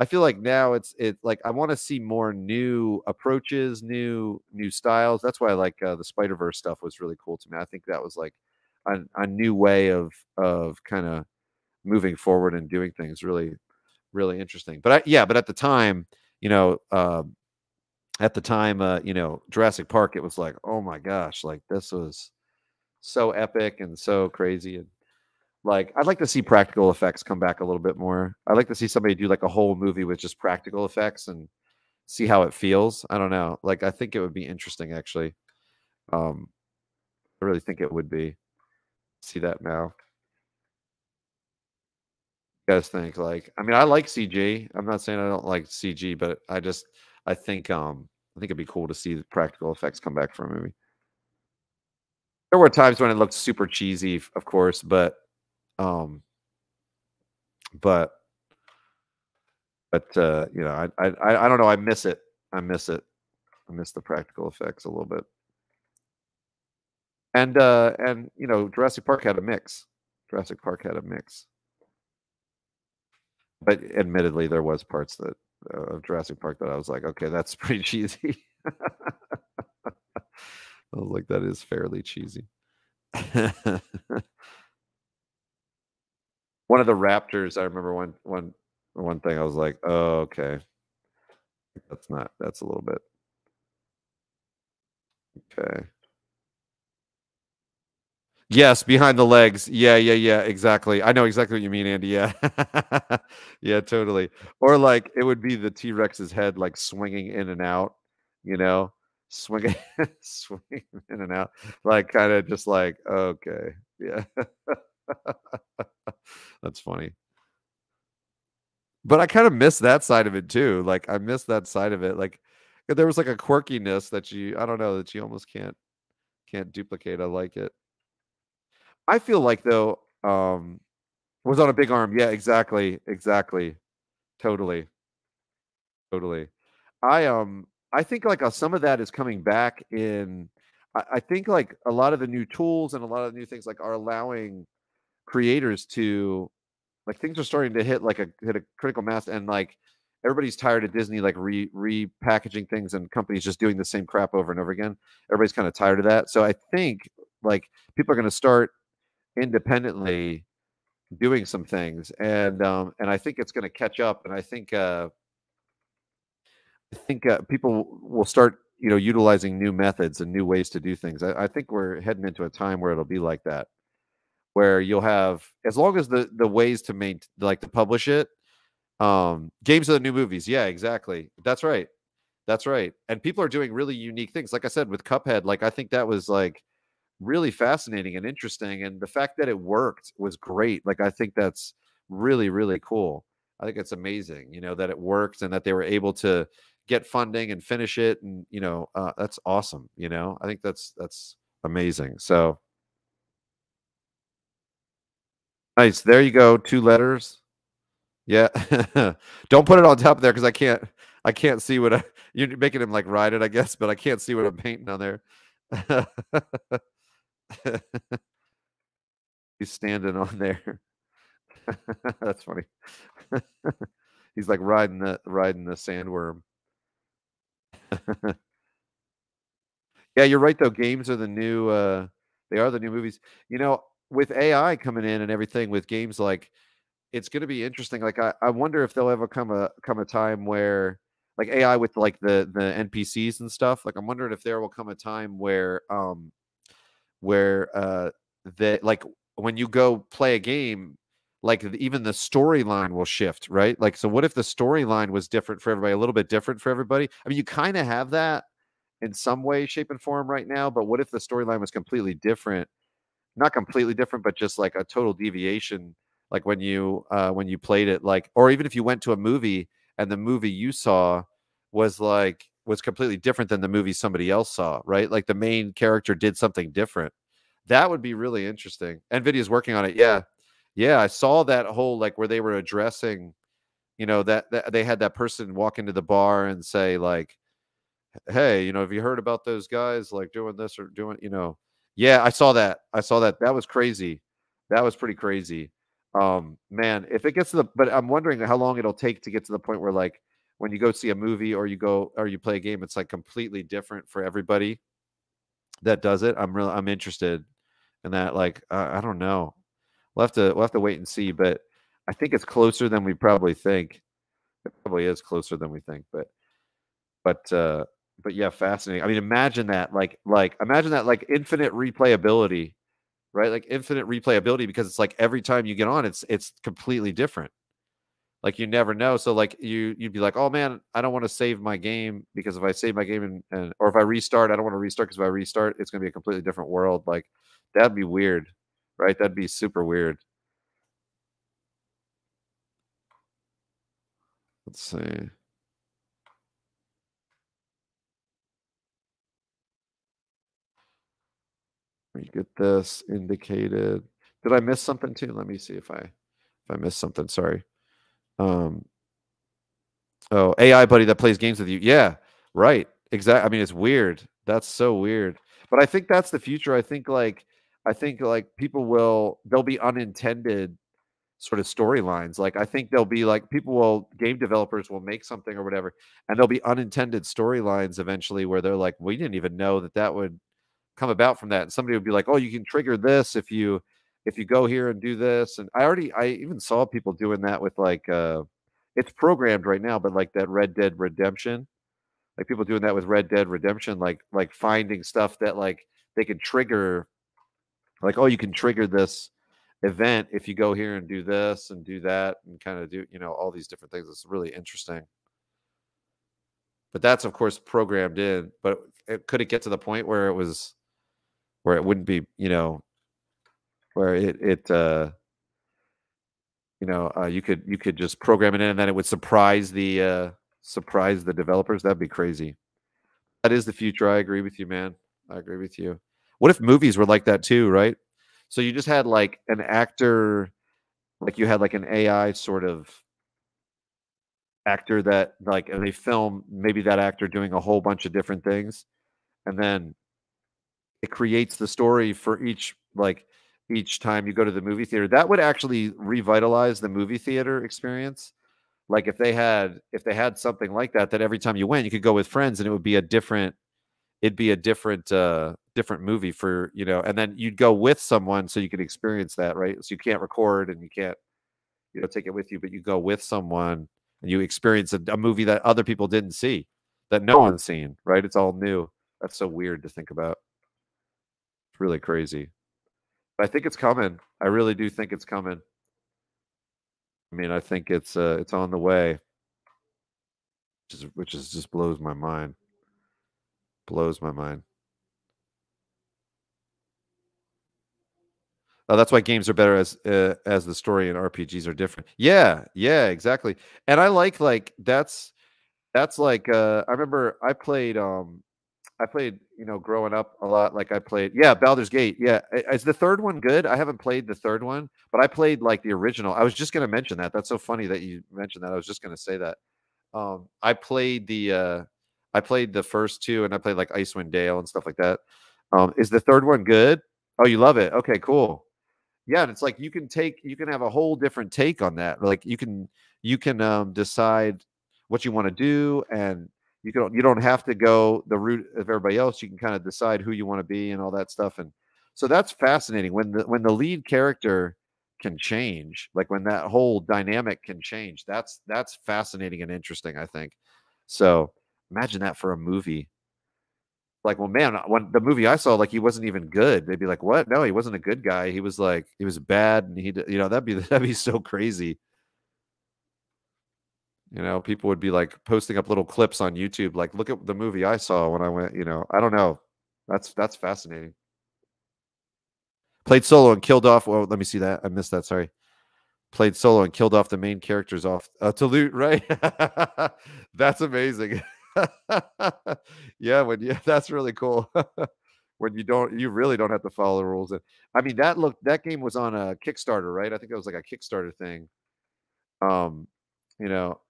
I feel like now it's it like I want to see more new approaches, new new styles. That's why I like uh, the Spider Verse stuff was really cool to me. I think that was like a, a new way of of kind of moving forward and doing things really really interesting but I, yeah but at the time you know um, at the time uh, you know jurassic park it was like oh my gosh like this was so epic and so crazy and like I'd like to see practical effects come back a little bit more. I'd like to see somebody do like a whole movie with just practical effects and see how it feels. I don't know. Like I think it would be interesting actually. Um I really think it would be. See that now. You guys think like I mean I like CG. I'm not saying I don't like CG, but I just I think um I think it'd be cool to see the practical effects come back for a movie. There were times when it looked super cheesy, of course, but um but but uh you know, I I I don't know, I miss it. I miss it. I miss the practical effects a little bit. And uh and you know, Jurassic Park had a mix. Jurassic Park had a mix. But admittedly, there was parts that uh, of Jurassic Park that I was like, okay, that's pretty cheesy. I was like, that is fairly cheesy. one of the raptors, I remember one one one thing I was like, oh, okay. That's not that's a little bit. Okay. Yes, behind the legs. Yeah, yeah, yeah, exactly. I know exactly what you mean, Andy. Yeah. yeah, totally. Or like it would be the T-Rex's head like swinging in and out, you know, swinging swinging in and out, like kind of just like, okay. Yeah. That's funny. But I kind of miss that side of it too. Like I miss that side of it. Like there was like a quirkiness that you I don't know that you almost can't can't duplicate. I like it. I feel like though, um, was on a big arm. Yeah, exactly, exactly, totally, totally. I um, I think like uh, some of that is coming back in. I, I think like a lot of the new tools and a lot of the new things like are allowing creators to like things are starting to hit like a hit a critical mass and like everybody's tired of Disney like re repackaging things and companies just doing the same crap over and over again. Everybody's kind of tired of that. So I think like people are going to start independently doing some things and um and i think it's going to catch up and i think uh i think uh, people will start you know utilizing new methods and new ways to do things I, I think we're heading into a time where it'll be like that where you'll have as long as the the ways to make like to publish it um games of the new movies yeah exactly that's right that's right and people are doing really unique things like i said with cuphead like i think that was like really fascinating and interesting. And the fact that it worked was great. Like I think that's really, really cool. I think it's amazing, you know, that it worked and that they were able to get funding and finish it. And, you know, uh, that's awesome. You know, I think that's, that's amazing. So nice. There you go. Two letters. Yeah. Don't put it on top there. Cause I can't, I can't see what I, you're making him like ride it, I guess, but I can't see what I'm painting on there. He's standing on there. That's funny. He's like riding the riding the sandworm. yeah, you're right though. Games are the new uh they are the new movies. You know, with AI coming in and everything with games like it's going to be interesting. Like I, I wonder if there'll ever come a come a time where like AI with like the the NPCs and stuff. Like I'm wondering if there will come a time where um where uh that like when you go play a game like even the storyline will shift right like so what if the storyline was different for everybody a little bit different for everybody i mean you kind of have that in some way shape and form right now but what if the storyline was completely different not completely different but just like a total deviation like when you uh when you played it like or even if you went to a movie and the movie you saw was like was completely different than the movie somebody else saw, right? Like the main character did something different. That would be really interesting. Nvidia's working on it. Yeah. Yeah, I saw that whole like where they were addressing, you know, that, that they had that person walk into the bar and say like, "Hey, you know, have you heard about those guys like doing this or doing, you know?" Yeah, I saw that. I saw that. That was crazy. That was pretty crazy. Um, man, if it gets to the but I'm wondering how long it'll take to get to the point where like when you go see a movie or you go or you play a game, it's like completely different for everybody that does it. I'm really I'm interested in that. Like uh, I don't know. We'll have to we'll have to wait and see, but I think it's closer than we probably think. It probably is closer than we think, but but uh but yeah, fascinating. I mean, imagine that like like imagine that like infinite replayability, right? Like infinite replayability because it's like every time you get on, it's it's completely different. Like you never know. So like you you'd be like, oh man, I don't want to save my game because if I save my game and, and or if I restart, I don't want to restart because if I restart, it's gonna be a completely different world. Like that'd be weird, right? That'd be super weird. Let's see. Let me get this indicated. Did I miss something too? Let me see if I if I missed something. Sorry. Um Oh, AI buddy that plays games with you. Yeah, right. Exactly. I mean, it's weird. That's so weird. But I think that's the future. I think like I think like people will there'll be unintended sort of storylines. Like I think there'll be like people will game developers will make something or whatever, and there'll be unintended storylines eventually where they're like, we didn't even know that that would come about from that. And somebody would be like, oh, you can trigger this if you if you go here and do this. And I already I even saw people doing that with like uh it's programmed right now, but like that Red Dead Redemption, like people doing that with Red Dead Redemption, like like finding stuff that like they can trigger, like oh, you can trigger this event if you go here and do this and do that and kind of do you know all these different things. It's really interesting. But that's of course programmed in. But it, could it get to the point where it was where it wouldn't be you know where it it uh you know uh, you could you could just program it in and then it would surprise the uh surprise the developers. That'd be crazy. That is the future. I agree with you man. I agree with you. What if movies were like that too right? So you just had like an actor like you had like an ai sort of actor that like and they film maybe that actor doing a whole bunch of different things and then it creates the story for each like each time you go to the movie theater. That would actually revitalize the movie theater experience. Like if they had if they had something like that, that every time you went, you could go with friends and it would be a different it'd be a different uh different movie for you know and then you'd go with someone so you could experience that right? So you can't record and you can't you know take it with you but you go with someone and you experience a, a movie that other people didn't see that no one's seen right? It's all new. That's so weird to think about really crazy But I think it's coming. I really do think it's coming. I mean, I think it's uh, it's on the way, which is which is just blows my mind. Blows my mind. Oh, that's why games are better as uh, as the story and RPGs are different. Yeah, yeah, exactly. And I like like that's that's like uh I remember I played um I played, you know, growing up a lot. Like I played, yeah, Baldur's Gate. Yeah, is the third one good? I haven't played the third one, but I played like the original. I was just going to mention that. That's so funny that you mentioned that. I was just going to say that. Um, I played the, uh, I played the first two, and I played like Icewind Dale and stuff like that. Um, is the third one good? Oh, you love it? Okay, cool. Yeah, and it's like you can take, you can have a whole different take on that. Like you can, you can um, decide what you want to do and you don't you don't have to go the route of everybody else. You can kind of decide who you want to be and all that stuff. And so that's fascinating when the when the lead character can change, like when that whole dynamic can change. That's that's fascinating and interesting. I think. So imagine that for a movie. Like, well, man, when the movie I saw, like he wasn't even good. They'd be like, "What? No, he wasn't a good guy. He was like, he was bad, and he, you know, that'd be that'd be so crazy." You know, people would be like posting up little clips on YouTube, like, look at the movie I saw when I went, you know, I don't know. That's that's fascinating. Played solo and killed off. Well, let me see that. I missed that. Sorry. Played solo and killed off the main characters off uh, to loot, right? that's amazing. yeah, when yeah, that's really cool. when you don't you really don't have to follow the rules. And I mean that look that game was on a Kickstarter, right? I think it was like a Kickstarter thing. Um, you know,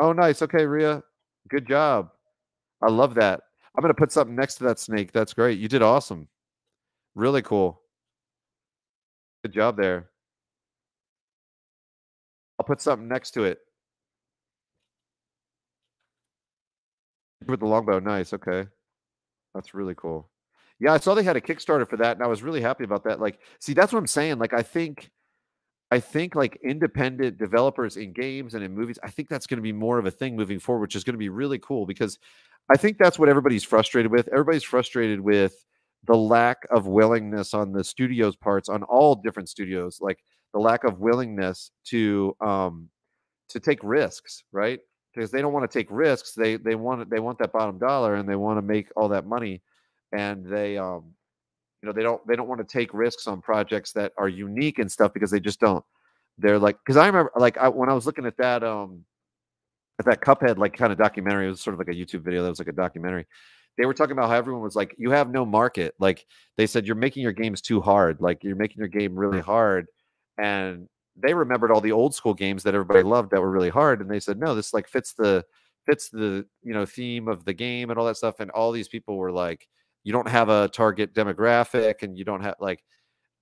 Oh, nice. Okay, Ria. Good job. I love that. I'm going to put something next to that snake. That's great. You did awesome. Really cool. Good job there. I'll put something next to it. With the longbow. Nice. Okay. That's really cool. Yeah, I saw they had a Kickstarter for that, and I was really happy about that. Like, see, that's what I'm saying. Like, I think I think like independent developers in games and in movies, I think that's going to be more of a thing moving forward, which is going to be really cool because I think that's what everybody's frustrated with. Everybody's frustrated with the lack of willingness on the studio's parts on all different studios like the lack of willingness to um to take risks right because they don't want to take risks they they want they want that bottom dollar and they want to make all that money and they um you know they don't they don't want to take risks on projects that are unique and stuff because they just don't they're like because i remember like I, when i was looking at that um at that cuphead like kind of documentary it was sort of like a youtube video that was like a documentary they were talking about how everyone was like, you have no market. Like they said, you're making your games too hard. Like you're making your game really hard. And they remembered all the old school games that everybody loved that were really hard. And they said, no, this like fits the fits the you know theme of the game and all that stuff. And all these people were like, you don't have a target demographic and you don't have like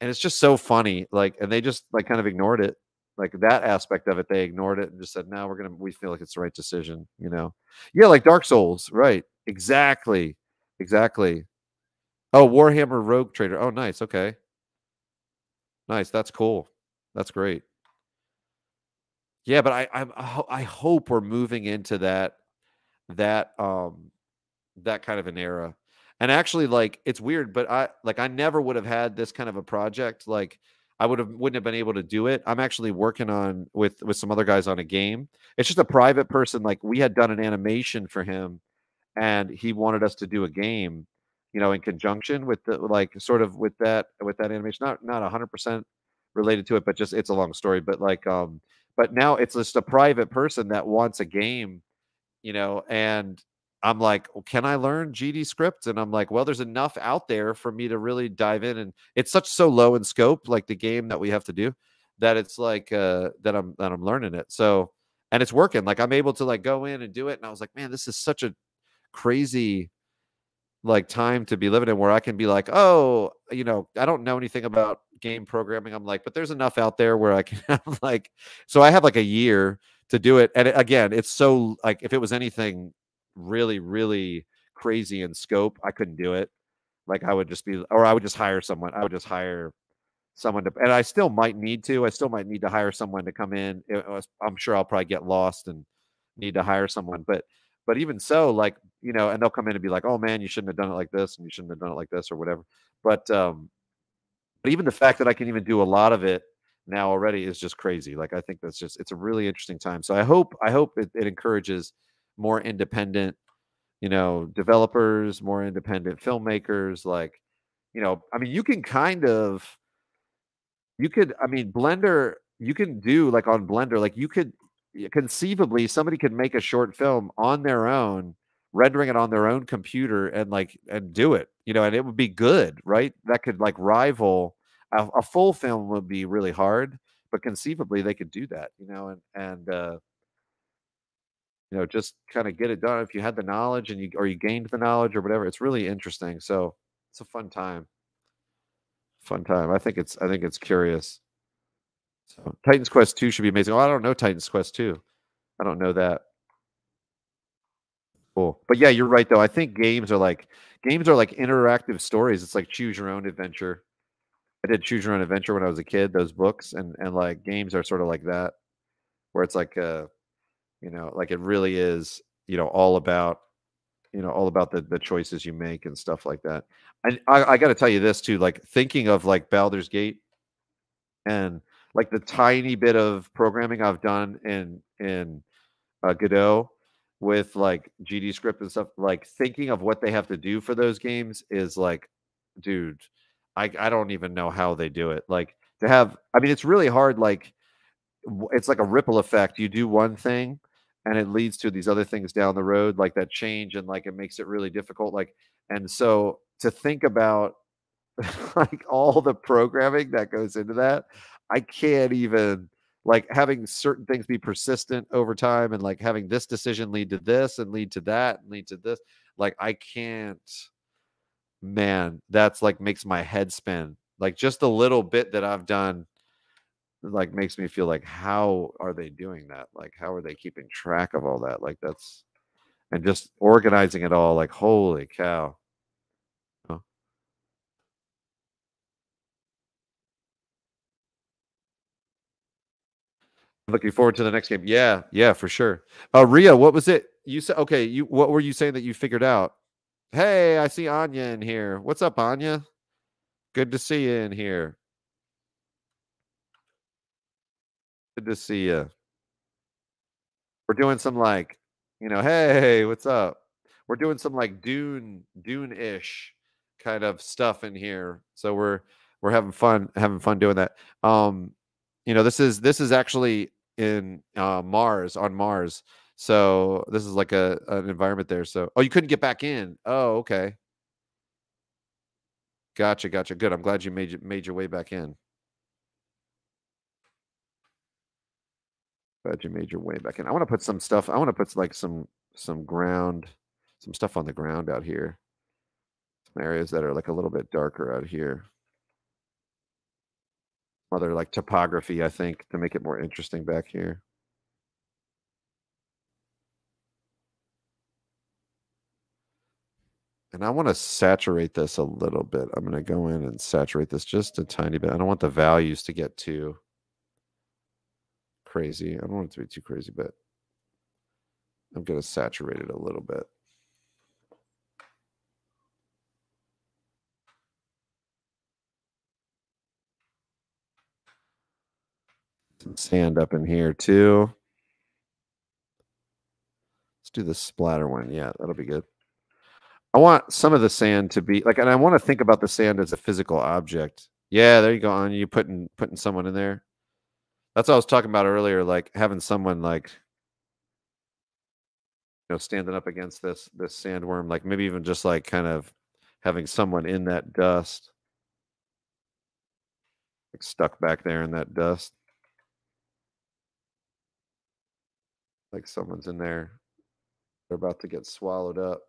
and it's just so funny. Like, and they just like kind of ignored it like that aspect of it they ignored it and just said no we're gonna we feel like it's the right decision you know? Yeah like dark souls right exactly exactly. Oh warhammer rogue trader oh nice okay. Nice that's cool that's great. Yeah but i i i hope we're moving into that that um that kind of an era and actually like it's weird but i like i never would have had this kind of a project like I would have wouldn't have been able to do it. I'm actually working on with with some other guys on a game. It's just a private person. Like we had done an animation for him, and he wanted us to do a game, you know, in conjunction with the like sort of with that with that animation. Not not 100 percent related to it, but just it's a long story. But like, um, but now it's just a private person that wants a game, you know, and I'm like, well, can I learn GDScript? And I'm like, well, there's enough out there for me to really dive in. And it's such so low in scope, like the game that we have to do, that it's like uh that I'm that I'm learning it. So and it's working. Like I'm able to like go in and do it. And I was like, man, this is such a crazy like time to be living in where I can be like, oh, you know, I don't know anything about game programming. I'm like, but there's enough out there where I can have like, so I have like a year to do it. And it, again, it's so like if it was anything really, really crazy in scope, I couldn't do it. Like I would just be, or I would just hire someone. I would just hire someone to, and I still might need to. I still might need to hire someone to come in. Was, I'm sure I'll probably get lost and need to hire someone. But, but even so, like you know, and they'll come in and be like, "Oh man, you shouldn't have done it like this, and you shouldn't have done it like this, or whatever." But, um, but even the fact that I can even do a lot of it now already is just crazy. Like I think that's just it's a really interesting time. So I hope I hope it, it encourages more independent, you know, developers, more independent filmmakers. Like, you know, I mean, you can kind of, you could, I mean, Blender, you can do like on Blender, like you could conceivably somebody could make a short film on their own rendering it on their own computer and like and do it you know and it would be good right that could like rival a, a full film would be really hard but conceivably they could do that you know and and uh you know, just kind of get it done if you had the knowledge and you or you gained the knowledge or whatever. It's really interesting. So it's a fun time. Fun time. I think it's I think it's curious. So Titan's Quest 2 should be amazing. Oh, I don't know Titan's Quest 2. I don't know that. Cool. But yeah, you're right though. I think games are like games are like interactive stories. It's like choose your own adventure. I did choose your own adventure when I was a kid, those books, and and like games are sort of like that, where it's like uh you know like it really is you know all about you know all about the the choices you make and stuff like that. And i, I got to tell you this too like thinking of like baldur's gate and like the tiny bit of programming i've done in in uh, godot with like GDScript and stuff like thinking of what they have to do for those games is like dude i i don't even know how they do it. Like to have i mean it's really hard like it's like a ripple effect. You do one thing and it leads to these other things down the road like that change and like it makes it really difficult like and so to think about like all the programming that goes into that i can't even like having certain things be persistent over time and like having this decision lead to this and lead to that and lead to this like i can't man that's like makes my head spin. Like just a little bit that i've done like makes me feel like how are they doing that? Like how are they keeping track of all that? Like that's and just organizing it all like holy cow. Looking forward to the next game. Yeah yeah for sure. Uh ria what was it you said okay you what were you saying that you figured out? Hey, I see Anya in here. What's up, Anya? Good to see you in here. Good to see you. We're doing some like, you know, hey, what's up? We're doing some like Dune, Dune-ish kind of stuff in here. So we're we're having fun, having fun doing that. Um, you know, this is this is actually in uh, Mars on Mars. So this is like a an environment there. So oh, you couldn't get back in. Oh, okay. Gotcha, gotcha. Good. I'm glad you made made your way back in. Glad you made your way back in. I want to put some stuff. I want to put like some some ground, some stuff on the ground out here. Some areas that are like a little bit darker out here. Other like topography, I think, to make it more interesting back here. And I want to saturate this a little bit. I'm going to go in and saturate this just a tiny bit. I don't want the values to get too crazy. I don't want it to be too crazy, but I'm going to saturate it a little bit. Some sand up in here too. Let's do the splatter one. Yeah, that'll be good. I want some of the sand to be like, and I want to think about the sand as a physical object. Yeah, there you go. On you putting putting someone in there. That's what I was talking about earlier, like having someone like you know standing up against this this sandworm, like maybe even just like kind of having someone in that dust, like stuck back there in that dust, like someone's in there. They're about to get swallowed up.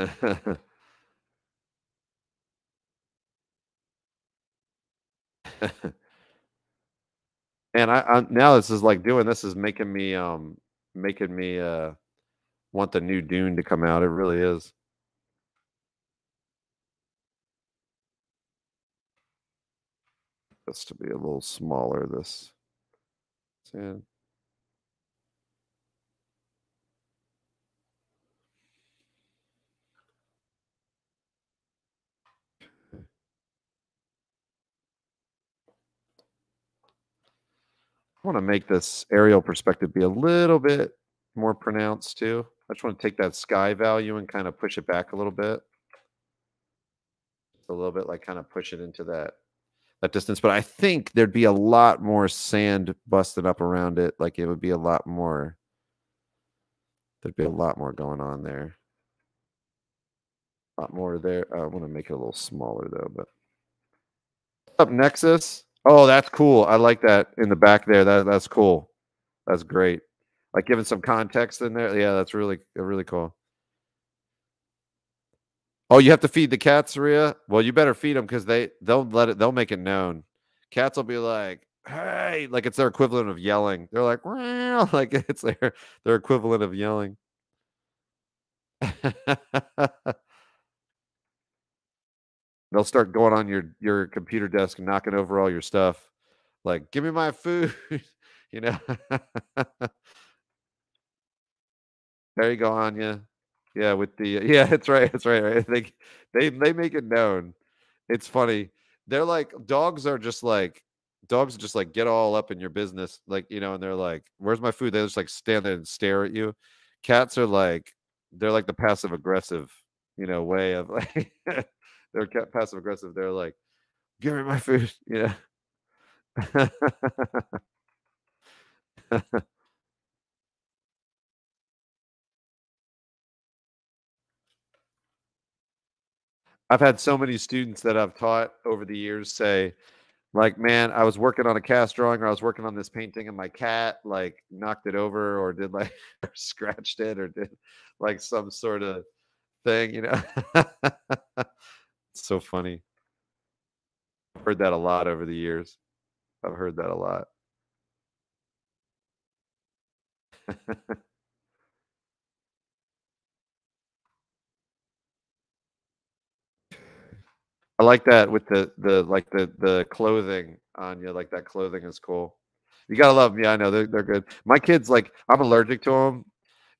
and I, I now this is like doing this is making me um making me uh want the new Dune to come out. It really is. This to be a little smaller. This sand. I want to make this aerial perspective be a little bit more pronounced too. I just want to take that sky value and kind of push it back a little bit. a little bit like kind of push it into that that distance. But I think there'd be a lot more sand busted up around it. Like it would be a lot more. There'd be a lot more going on there. A lot more there. I want to make it a little smaller though, but up Nexus. Oh, that's cool. I like that in the back there. That that's cool. That's great. Like giving some context in there. Yeah, that's really really cool. Oh, you have to feed the cats, Ria. Well, you better feed them because they they'll let it. They'll make it known. Cats will be like, "Hey," like it's their equivalent of yelling. They're like, Meow. like it's their their equivalent of yelling. They'll start going on your your computer desk and knocking over all your stuff. Like, give me my food, you know. there you go, Anya. Yeah, with the yeah, that's right, that's right, right. They they they make it known. It's funny. They're like dogs are just like dogs just like get all up in your business, like you know, and they're like, "Where's my food?" They just like stand there and stare at you. Cats are like they're like the passive aggressive, you know, way of like they're passive aggressive. They're like, "Give me my food," you know. I've had so many students that I've taught over the years say, like, man, I was working on a cast drawing or I was working on this painting and my cat like knocked it over or did like or scratched it or did like some sort of thing, you know. It's so funny. I've heard that a lot over the years. I've heard that a lot. I like that with the the like the the clothing on you. Like that clothing is cool. You gotta love them. Yeah, I know they're they're good. My kids like I'm allergic to them,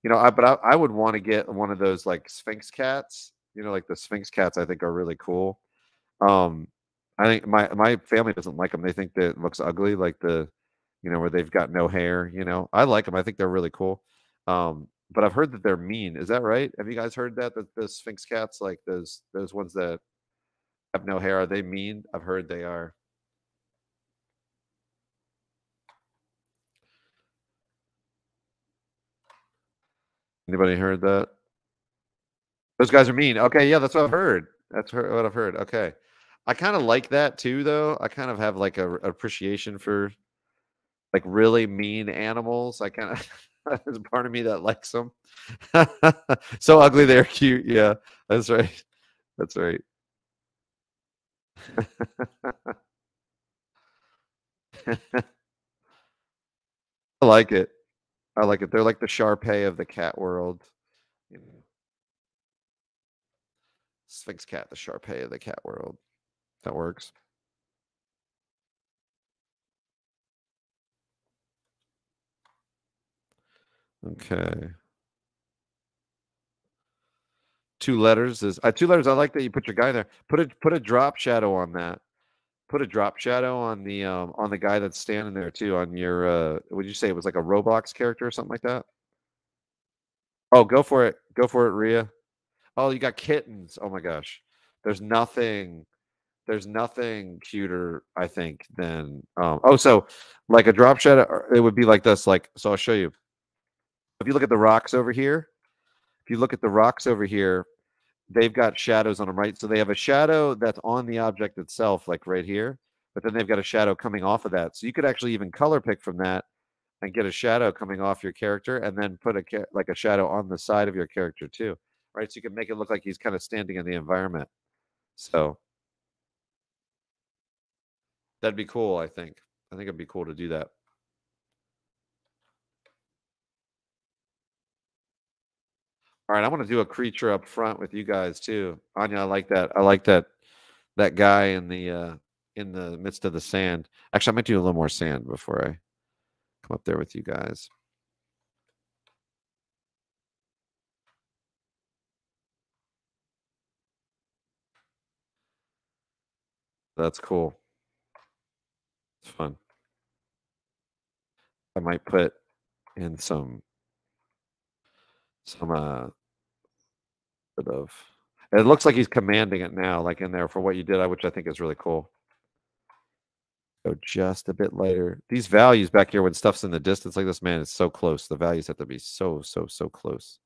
you know, I but I, I would want to get one of those like Sphynx cats. You know, like the Sphynx cats. I think are really cool. Um, I think my my family doesn't like them. They think that it looks ugly, like the, you know, where they've got no hair. You know, I like them. I think they're really cool. Um, but I've heard that they're mean. Is that right? Have you guys heard that that the Sphynx cats, like those those ones that have no hair, are they mean? I've heard they are. Anybody heard that? Those guys are mean. Okay, yeah, that's what I've heard. That's what I've heard. Okay. I kind of like that too, though. I kind of have like a, appreciation for like really mean animals. I kind of there's a part of me that likes them. so ugly, they're cute. Yeah, that's right. That's right. I like it. I like it. They're like the Shar-Pei of the cat world. Sphynx cat, the Shar-Pei of the cat world. That works. Okay. Two letters is uh, two letters. I like that you put your guy there. Put a put a drop shadow on that. Put a drop shadow on the um on the guy that's standing there too. On your uh, would you say it was like a Roblox character or something like that? Oh, go for it. Go for it, Ria. Oh, you got kittens. Oh my gosh. There's nothing there's nothing cuter, I think, than um oh so like a drop shadow it would be like this, like so I'll show you. If you look at the rocks over here, if you look at the rocks over here, they've got shadows on them, right? So they have a shadow that's on the object itself, like right here, but then they've got a shadow coming off of that. So you could actually even color pick from that and get a shadow coming off your character and then put a like a shadow on the side of your character too right? So you can make it look like he's kind of standing in the environment. So that'd be cool i think. I think it'd be cool to do that. All right i want to do a creature up front with you guys too. Anya i like that i like that that guy in the uh in the midst of the sand. Actually i might do a little more sand before i come up there with you guys. That's cool. It's fun. I might put in some some uh bit of it looks like he's commanding it now, like in there for what you did, which I think is really cool go just a bit lighter. These values back here, when stuff's in the distance like this, man, it's so close. The values have to be so, so, so close.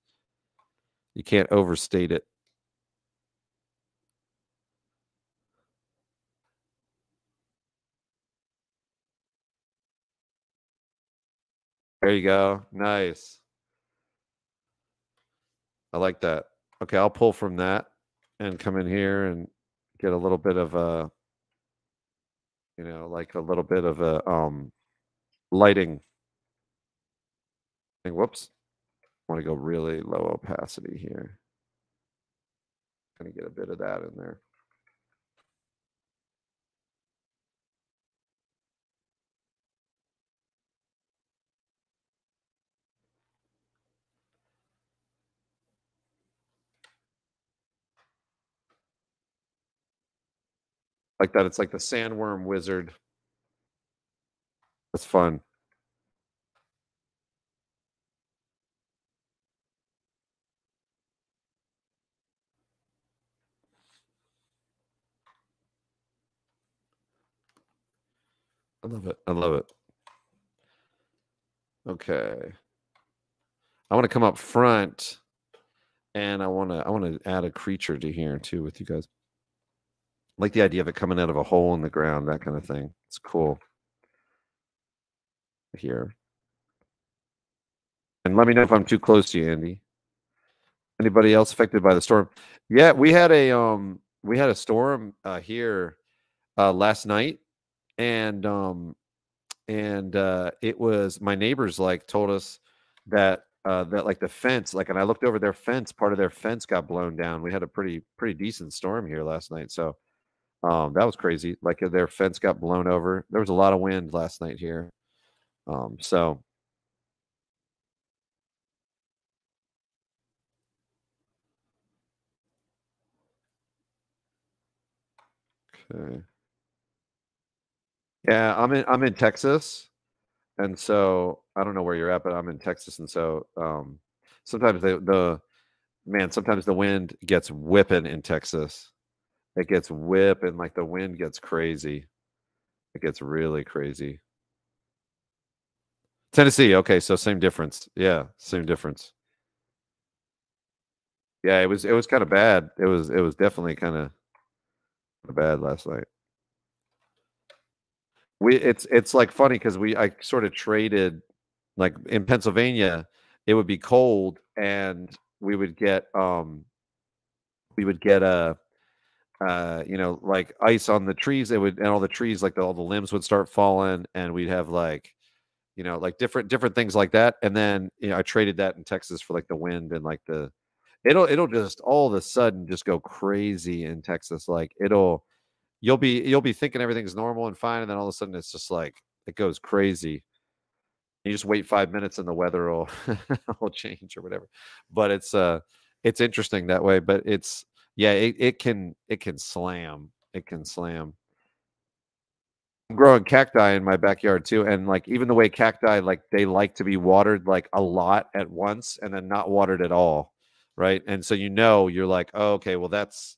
You can't overstate it. There you go. Nice. I like that. Okay, I'll pull from that and come in here and get a little bit of a you know, like a little bit of a um, lighting thing. Whoops. I want to go really low opacity here. Kind of get a bit of that in there. Like that. It's like the sandworm wizard. That's fun. I love it. I love it. Okay. I want to come up front and I want to I want to add a creature to here too with you guys like the idea of it coming out of a hole in the ground, that kind of thing. It's cool. Here. And let me know if I'm too close to you, Andy. Anybody else affected by the storm? Yeah, we had a um we had a storm uh here uh last night and um and uh it was my neighbors like told us that uh that like the fence like and I looked over their fence part of their fence got blown down. We had a pretty pretty decent storm here last night. So um, that was crazy. Like uh, their fence got blown over. There was a lot of wind last night here. Um, so Okay. Yeah, I'm in I'm in Texas. And so I don't know where you're at, but I'm in Texas. And so um sometimes the the man, sometimes the wind gets whipping in Texas. It gets whipping, like the wind gets crazy. It gets really crazy. Tennessee, okay, so same difference. Yeah, same difference. Yeah, it was it was kind of bad. It was it was definitely kind of bad last night. We it's it's like funny because we I sort of traded like in Pennsylvania, it would be cold and we would get um we would get a uh you know like ice on the trees it would and all the trees like the, all the limbs would start falling and we'd have like you know like different different things like that and then you know i traded that in texas for like the wind and like the it'll it'll just all of a sudden just go crazy in texas like it'll you'll be you'll be thinking everything's normal and fine and then all of a sudden it's just like it goes crazy. You just wait five minutes and the weather will will change or whatever but it's uh it's interesting that way but it's yeah it, it can it can slam it can slam I'm growing cacti in my backyard too and like even the way cacti like they like to be watered like a lot at once and then not watered at all right and so you know you're like oh, okay well that's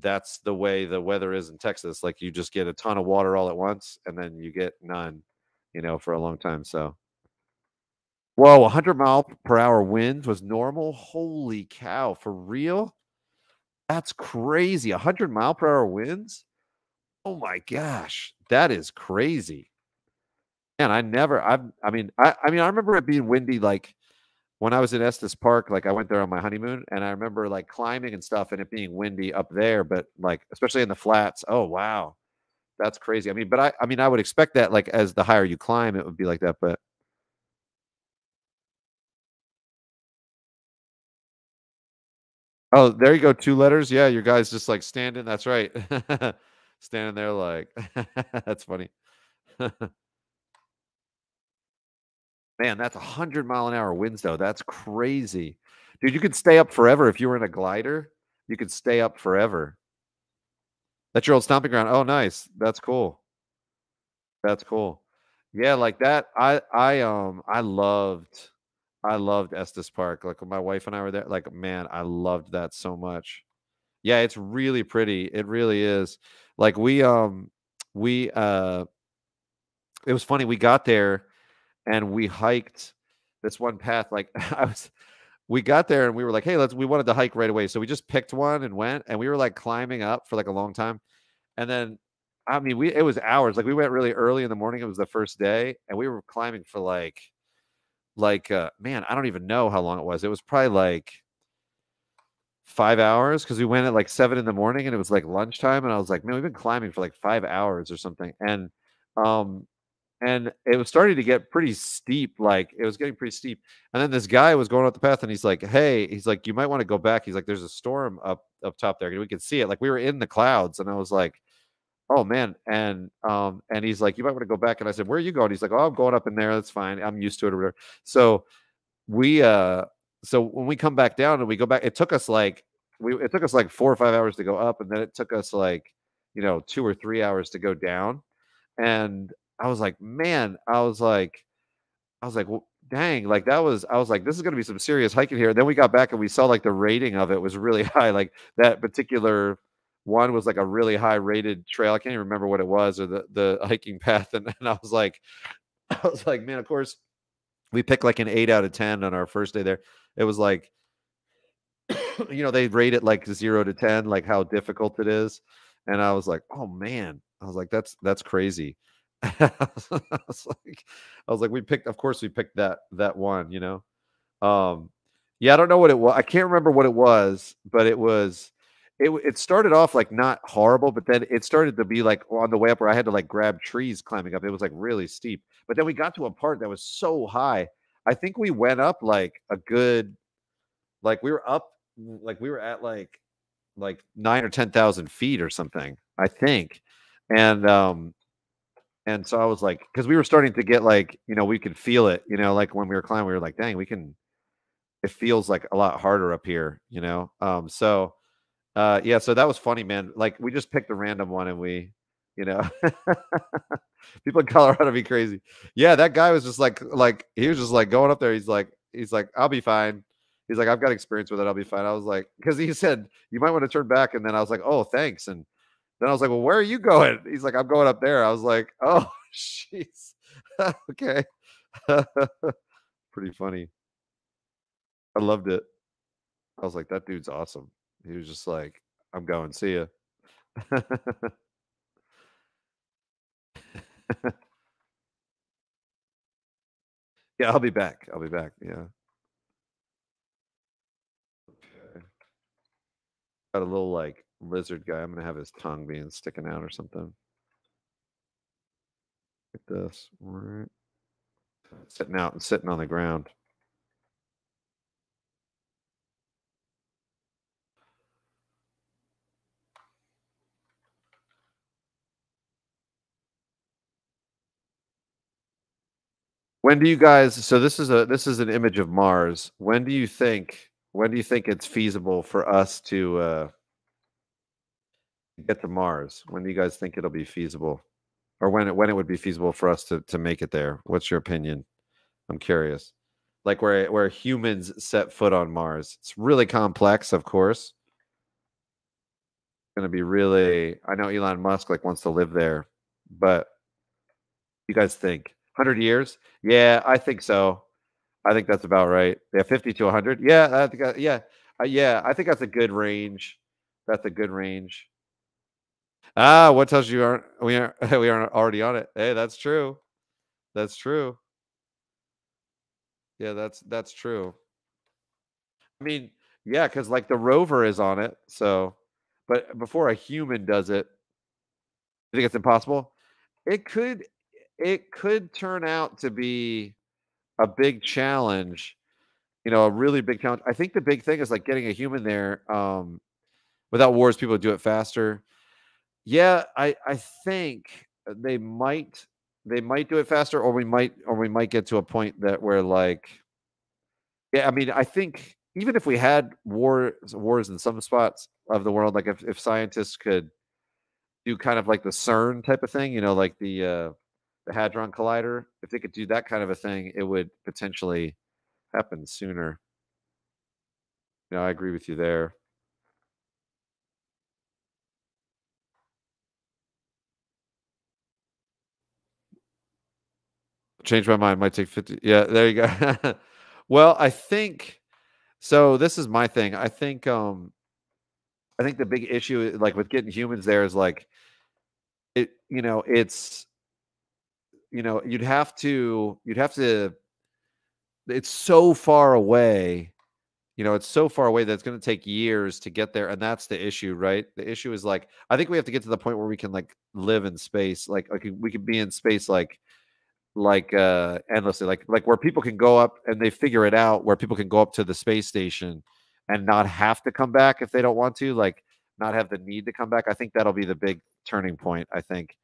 that's the way the weather is in texas like you just get a ton of water all at once and then you get none you know for a long time so Whoa, 100 mile per hour winds was normal. Holy cow, for real? That's crazy. 100 mile per hour winds? Oh my gosh, that is crazy. And I never, I, I mean, I, I mean, I remember it being windy like when I was in Estes Park. Like I went there on my honeymoon, and I remember like climbing and stuff, and it being windy up there. But like, especially in the flats. Oh wow, that's crazy. I mean, but I, I mean, I would expect that like as the higher you climb, it would be like that. But Oh, there you go. Two letters. Yeah, your guy's just like standing. That's right. standing there like that's funny. Man, that's a hundred mile an hour winds though. That's crazy. Dude, you could stay up forever if you were in a glider. You could stay up forever. That's your old stomping ground. Oh, nice. That's cool. That's cool. Yeah, like that. I I um I loved I loved Estes Park. Like my wife and I were there, like man, I loved that so much. Yeah, it's really pretty. It really is. Like we um we uh it was funny. We got there and we hiked this one path. Like I was we got there and we were like, hey, let's we wanted to hike right away. So we just picked one and went and we were like climbing up for like a long time. And then I mean we it was hours. Like we went really early in the morning. It was the first day, and we were climbing for like like uh, man, I don't even know how long it was. It was probably like five hours because we went at like seven in the morning and it was like lunchtime and I was like, man, we've been climbing for like five hours or something. And um and it was starting to get pretty steep, like it was getting pretty steep. And then this guy was going up the path and he's like, Hey, he's like, you might want to go back. He's like, There's a storm up up top there. We could see it. Like we were in the clouds, and I was like, oh man and um and he's like you might want to go back and i said where are you going? He's like oh i'm going up in there that's fine i'm used to it or whatever. So we uh so when we come back down and we go back it took us like we it took us like four or five hours to go up and then it took us like you know two or three hours to go down and i was like man i was like i was like well, dang like that was i was like this is going to be some serious hiking here and then we got back and we saw like the rating of it was really high like that particular one was like a really high rated trail. I can't even remember what it was or the the hiking path. And, and I was like, I was like, man, of course, we picked like an eight out of ten on our first day there. It was like, you know, they rate it like zero to ten, like how difficult it is. And I was like, oh man, I was like, that's that's crazy. I was like, I was like, we picked, of course, we picked that that one, you know. Um, yeah, I don't know what it was. I can't remember what it was, but it was it it started off like not horrible, but then it started to be like on the way up where I had to like grab trees climbing up. It was like really steep. But then we got to a part that was so high. I think we went up like a good like we were up like we were at like like nine or ten thousand feet or something, I think. And um and so I was like, because we were starting to get like, you know, we could feel it, you know, like when we were climbing, we were like, dang, we can it feels like a lot harder up here, you know. Um, so Uh, yeah, so that was funny, man. Like we just picked a random one and we, you know, people in Colorado be crazy. Yeah, that guy was just like, like he was just like going up there. He's like, he's like, I'll be fine. He's like, I've got experience with it. I'll be fine. I was like, because he said you might want to turn back, and then I was like, oh, thanks. And then I was like, well, where are you going? He's like, I'm going up there. I was like, oh, jeez, okay, pretty funny. I loved it. I was like, that dude's awesome. He was just like, I'm going. See ya. yeah, I'll be back. I'll be back. Yeah. Okay. Got a little like lizard guy. I'm gonna have his tongue being sticking out or something. Like this. Right. Sitting out and sitting on the ground. When do you guys so this is a this is an image of Mars. When do you think when do you think it's feasible for us to uh get to Mars? When do you guys think it'll be feasible? Or when it when it would be feasible for us to to make it there? What's your opinion? I'm curious. Like where where humans set foot on Mars. It's really complex, of course. Going to be really I know Elon Musk like wants to live there, but you guys think 100 years? Yeah, I think so. I think that's about right. Yeah, 50 to 100. Yeah, I think, I, yeah, uh, yeah. I think that's a good range. That's a good range. Ah, what tells you aren't we aren't we aren't already on it? Hey, that's true. That's true. Yeah, that's that's true. I mean, yeah, because like the rover is on it. So, but before a human does it, you think it's impossible? It could it could turn out to be a big challenge, you know, a really big challenge. I think the big thing is like getting a human there. Um, without wars, people do it faster. Yeah, I I think they might they might do it faster, or we might or we might get to a point that where like, yeah, I mean, I think even if we had wars wars in some spots of the world, like if if scientists could do kind of like the CERN type of thing, you know, like the uh the Hadron Collider, if they could do that kind of a thing, it would potentially happen sooner. You know, I agree with you there. Change my mind. Might take 50. Yeah, there you go. well, I think so. This is my thing. I think um I think the big issue like with getting humans there is like it, you know, it's you know, you'd have to you'd have to it's so far away. You know, it's so far away that it's going to take years to get there and that's the issue, right? The issue is like I think we have to get to the point where we can like live in space, like like we could be in space like like uh endlessly like like where people can go up and they figure it out where people can go up to the space station and not have to come back if they don't want to like not have the need to come back i think that'll be the big turning point i think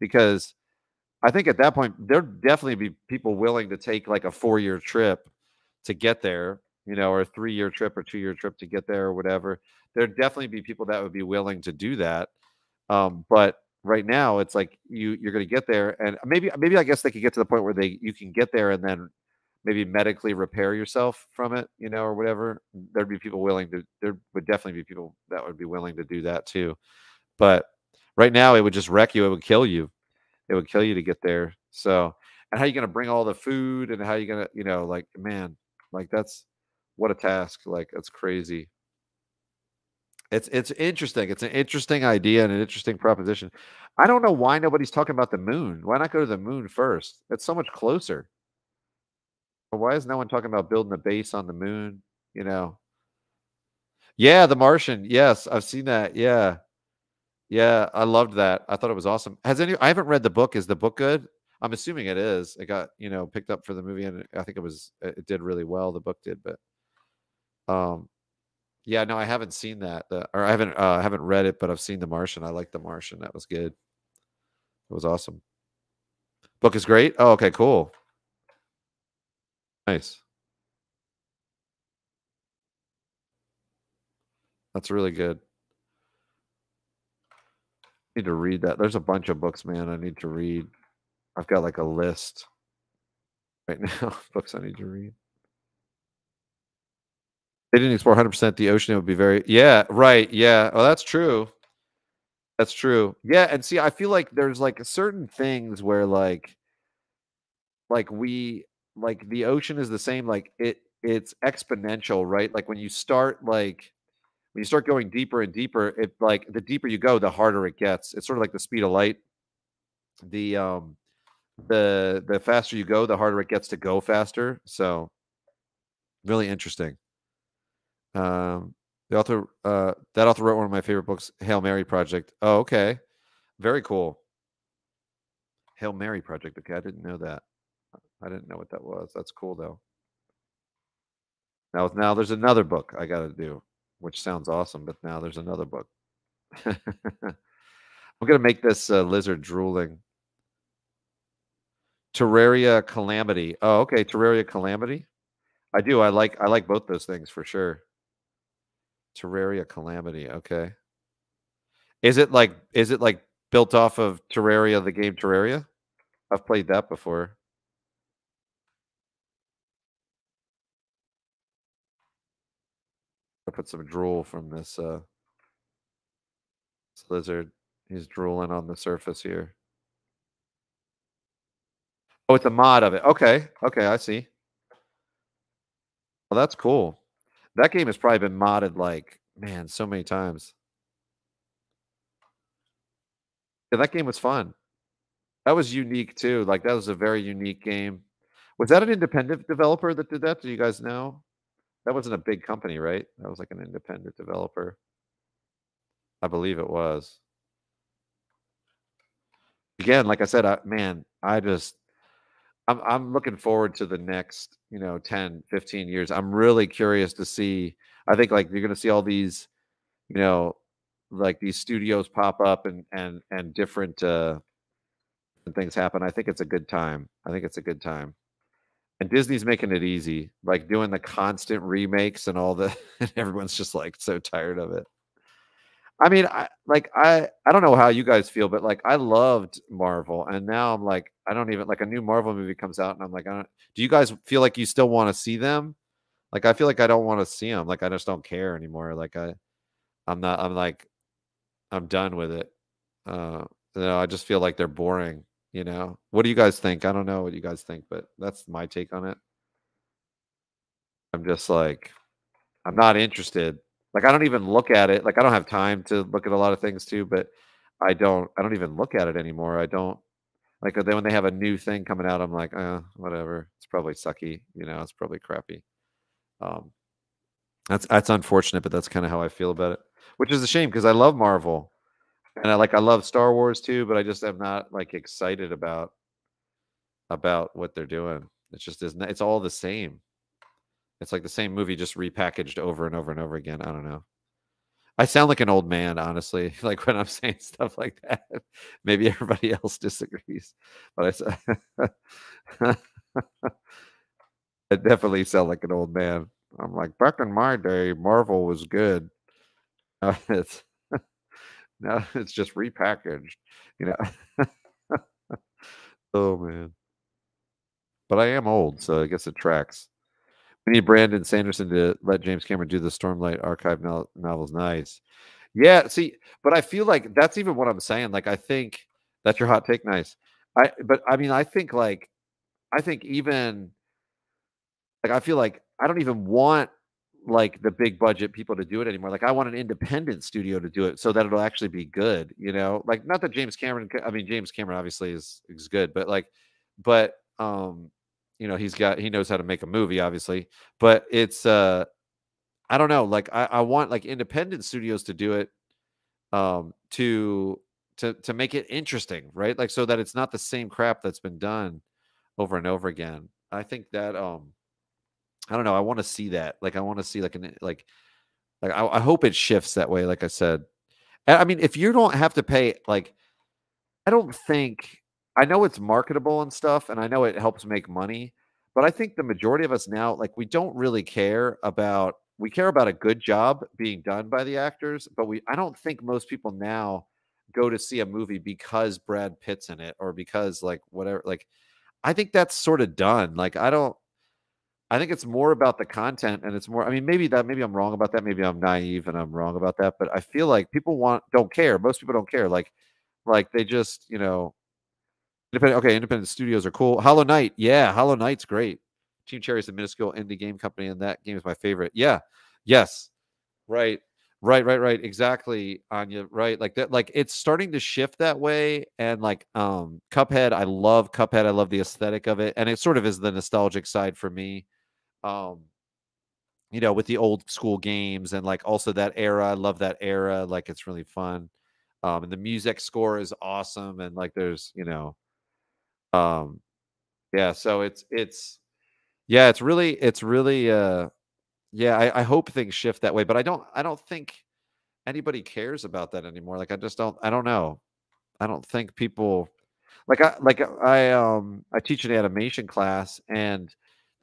because I think at that point there'd definitely be people willing to take like a four year trip to get there, you know, or a three year trip or two year trip to get there or whatever. There'd definitely be people that would be willing to do that. Um, but right now it's like you you're going to get there and maybe maybe I guess they could get to the point where they you can get there and then maybe medically repair yourself from it, you know, or whatever. There'd be people willing to there would definitely be people that would be willing to do that too. But right now it would just wreck you, it would kill you it would kill you to get there. So, and how you going to bring all the food and how you going to, you know, like, man, like that's what a task. Like, that's crazy. It's it's interesting. It's an interesting idea and an interesting proposition. I don't know why nobody's talking about the moon. Why not go to the moon first? It's so much closer. Why is no one talking about building a base on the moon? You know. Yeah, The Martian. Yes, I've seen that. Yeah. Yeah, I loved that. I thought it was awesome. Has any I haven't read the book. Is the book good? I'm assuming it is. It got, you know, picked up for the movie and I think it was it did really well. The book did, but um yeah, no, I haven't seen that. The, or I haven't uh haven't read it, but I've seen The Martian. I like The Martian. That was good. It was awesome. Book is great. Oh, okay, cool. Nice. That's really good. Need to read that. There's a bunch of books, man. I need to read. I've got like a list right now. books I need to read. They didn't explore 100% the ocean. It would be very, yeah, right. Yeah. Oh, that's true. That's true. Yeah. And see, I feel like there's like certain things where like, like we, like the ocean is the same. Like it, it's exponential, right? Like when you start like, when you start going deeper and deeper, it like the deeper you go, the harder it gets. It's sort of like the speed of light. The um the the faster you go, the harder it gets to go faster. So really interesting. Um the author uh that author wrote one of my favorite books, Hail Mary Project. Oh, okay. Very cool. Hail Mary Project. Okay, I didn't know that. I didn't know what that was. That's cool though. Now, now there's another book I got to do which sounds awesome. But now there's another book. I'm gonna make this uh, lizard drooling. Terraria Calamity. Oh, okay. Terraria Calamity. I do. I like. I like both those things for sure. Terraria Calamity. Okay. Is it like? Is it like built off of Terraria, the game Terraria? I've played that before. Put some drool from this uh this lizard. He's drooling on the surface here. Oh, it's a mod of it. Okay. Okay, I see. Well, that's cool. That game has probably been modded like, man, so many times. Yeah, that game was fun. That was unique too. Like that was a very unique game. Was that an independent developer that did that? Do you guys know? That wasn't a big company, right? That was like an independent developer. I believe it was. Again, like I said, I, man, I just I'm I'm looking forward to the next, you know, 10, 15 years. I'm really curious to see. I think like you're going to see all these, you know, like these studios pop up and and and different uh and things happen. I think it's a good time. I think it's a good time and Disney's making it easy, like doing the constant remakes and all the and everyone's just like so tired of it. I mean, I like I I don't know how you guys feel, but like I loved Marvel, and now I'm like I don't even like a new Marvel movie comes out, and I'm like, I don't. Do you guys feel like you still want to see them? Like I feel like I don't want to see them. Like I just don't care anymore. Like I, I'm not. I'm like, I'm done with it. Uh, you know, I just feel like they're boring. You know, what do you guys think? I don't know what you guys think, but that's my take on it. I'm just like, I'm not interested. Like, I don't even look at it. Like, I don't have time to look at a lot of things too, but I don't, I don't even look at it anymore. I don't like then when they have a new thing coming out, I'm like, uh, whatever. It's probably sucky. You know, it's probably crappy. Um, that's that's unfortunate, but that's kind of how I feel about it. Which is a shame because I love Marvel and I like I love Star Wars too, but I just am not like excited about about what they're doing. It's just isn't it's all the same. It's like the same movie just repackaged over and over and over again. I don't know. I sound like an old man, honestly, like when I'm saying stuff like that. Maybe everybody else disagrees, but I, I definitely sound like an old man. I'm like, back in my day, Marvel was good. Uh, it's now it's just repackaged, you know. oh man. But I am old, so I guess it tracks. We need Brandon Sanderson to let James Cameron do the Stormlight archive no- novels. Nice. Yeah, see, but I feel like that's even what I'm saying. Like, I think that's your hot take. Nice. I, but I mean, I think like, I think even like, I feel like I don't even want like the big budget people to do it anymore. Like I want an independent studio to do it so that it'll actually be good, you know? Like not that James Cameron I mean James Cameron obviously is is good, but like but um you know, he's got he knows how to make a movie obviously, but it's uh I don't know, like I I want like independent studios to do it um to to to make it interesting, right? Like so that it's not the same crap that's been done over and over again. I think that um I don't know. I want to see that. Like, I want to see like an like, like I, I hope it shifts that way. Like I said, I mean, if you don't have to pay, like, I don't think I know it's marketable and stuff, and I know it helps make money, but I think the majority of us now, like, we don't really care about. We care about a good job being done by the actors, but we I don't think most people now go to see a movie because Brad Pitt's in it or because like whatever. Like, I think that's sort of done. Like, I don't. I think it's more about the content, and it's more. I mean, maybe that. Maybe I'm wrong about that. Maybe I'm naive and I'm wrong about that. But I feel like people want don't care. Most people don't care. Like, like they just you know. Independent. Okay, independent studios are cool. Hollow Knight, yeah, Hollow Knight's great. Team Cherry is a minuscule indie game company, and that game is my favorite. Yeah, yes, right. Right, right, right. Exactly, Anya. Right, like that. Like it's starting to shift that way. And like, um, Cuphead, I love Cuphead. I love the aesthetic of it, and it sort of is the nostalgic side for me. Um, you know, with the old school games and like also that era. I love that era. Like it's really fun. Um, and the music score is awesome. And like, there's you know, um, yeah. So it's it's yeah, it's really it's really uh yeah, I, I hope things shift that way, but I don't I don't think anybody cares about that anymore. Like I just don't I don't know. I don't think people like I like I um I teach an animation class and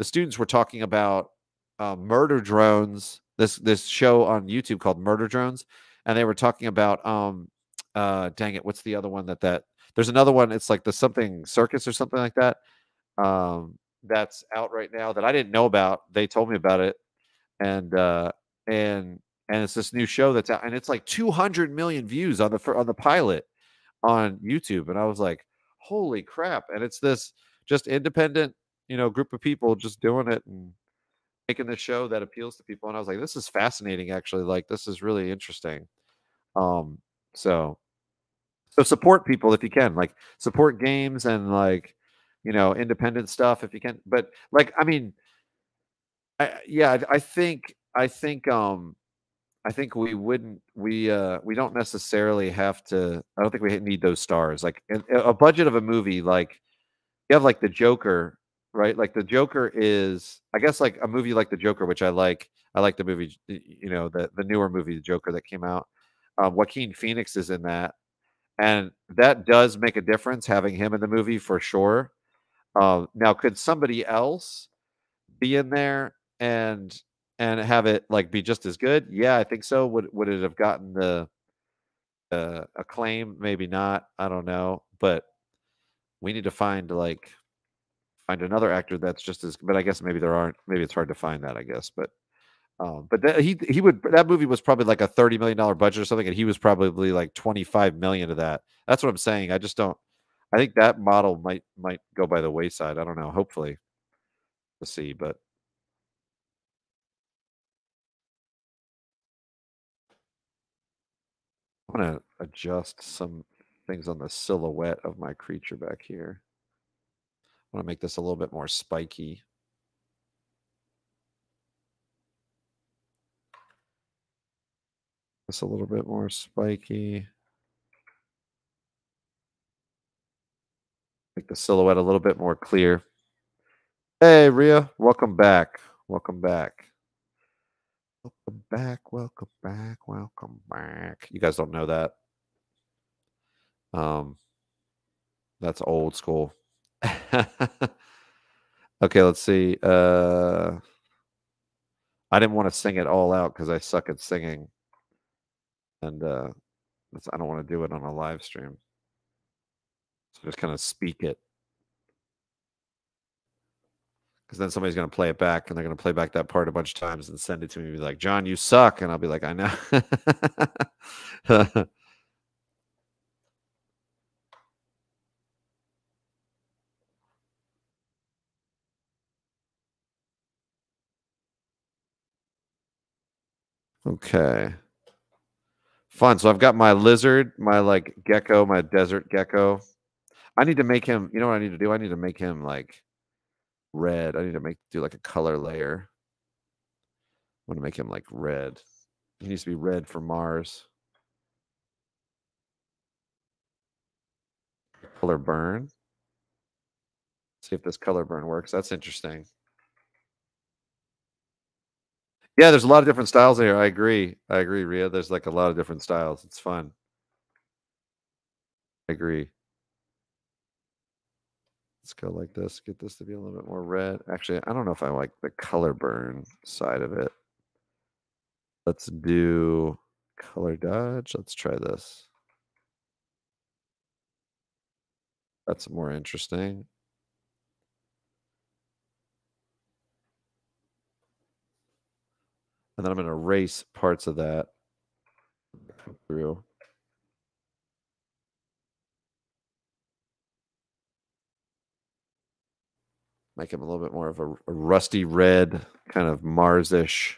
the students were talking about uh, murder drones this this show on YouTube called Murder Drones and they were talking about um uh dang it what's the other one that that there's another one it's like the something circus or something like that um that's out right now that I didn't know about they told me about it and uh and and it's this new show that's out and it's like 200 million views on the on the pilot on YouTube and I was like holy crap and it's this just independent you know group of people just doing it and making the show that appeals to people and I was like this is fascinating actually like this is really interesting. Um so so support people if you can like support games and like you know independent stuff if you can but like I mean I yeah I, I think I think um I think we wouldn't we uh we don't necessarily have to I don't think we need those stars like a, a budget of a movie like you have like the Joker right like the Joker is I guess like a movie like the Joker which I like I like the movie you know the the newer movie the Joker that came out um, Joaquin Phoenix is in that and that does make a difference having him in the movie for sure uh, now could somebody else be in there and and have it like be just as good? Yeah, I think so. Would would it have gotten the uh, acclaim? Maybe not. I don't know. But we need to find like find another actor that's just as. But I guess maybe there aren't. Maybe it's hard to find that. I guess. But um, but that, he he would that movie was probably like a thirty million dollar budget or something, and he was probably like twenty five million of that. That's what I'm saying. I just don't. I think that model might might go by the wayside. I don't know. Hopefully, to see, but I'm to adjust some things on the silhouette of my creature back here. I want to make this a little bit more spiky. This a little bit more spiky. Make the silhouette a little bit more clear. Hey, Ria, welcome back. Welcome back. Welcome back, welcome back, welcome back. You guys don't know that. Um that's old school. okay, let's see. Uh I didn't want to sing it all out because I suck at singing. And uh I don't want to do it on a live stream. So just kind of speak it because then somebody's going to play it back and they're going to play back that part a bunch of times and send it to me and be like, John, you suck. And I'll be like, I know. okay. Fun. So I've got my lizard, my like gecko, my desert gecko. I need to make him, you know what I need to do? I need to make him like red. I need to make do like a color layer. I want to make him like red. He needs to be red for Mars. Color burn. See if this color burn works. That's interesting. Yeah, there's a lot of different styles in here. I agree. I agree, Ria. There's like a lot of different styles. It's fun. I agree. Let's go like this. Get this to be a little bit more red. Actually, I don't know if I like the color burn side of it. Let's do color dodge. Let's try this. That's more interesting. And then I'm going to erase parts of that through. Make him a little bit more of a, a rusty red, kind of Marsish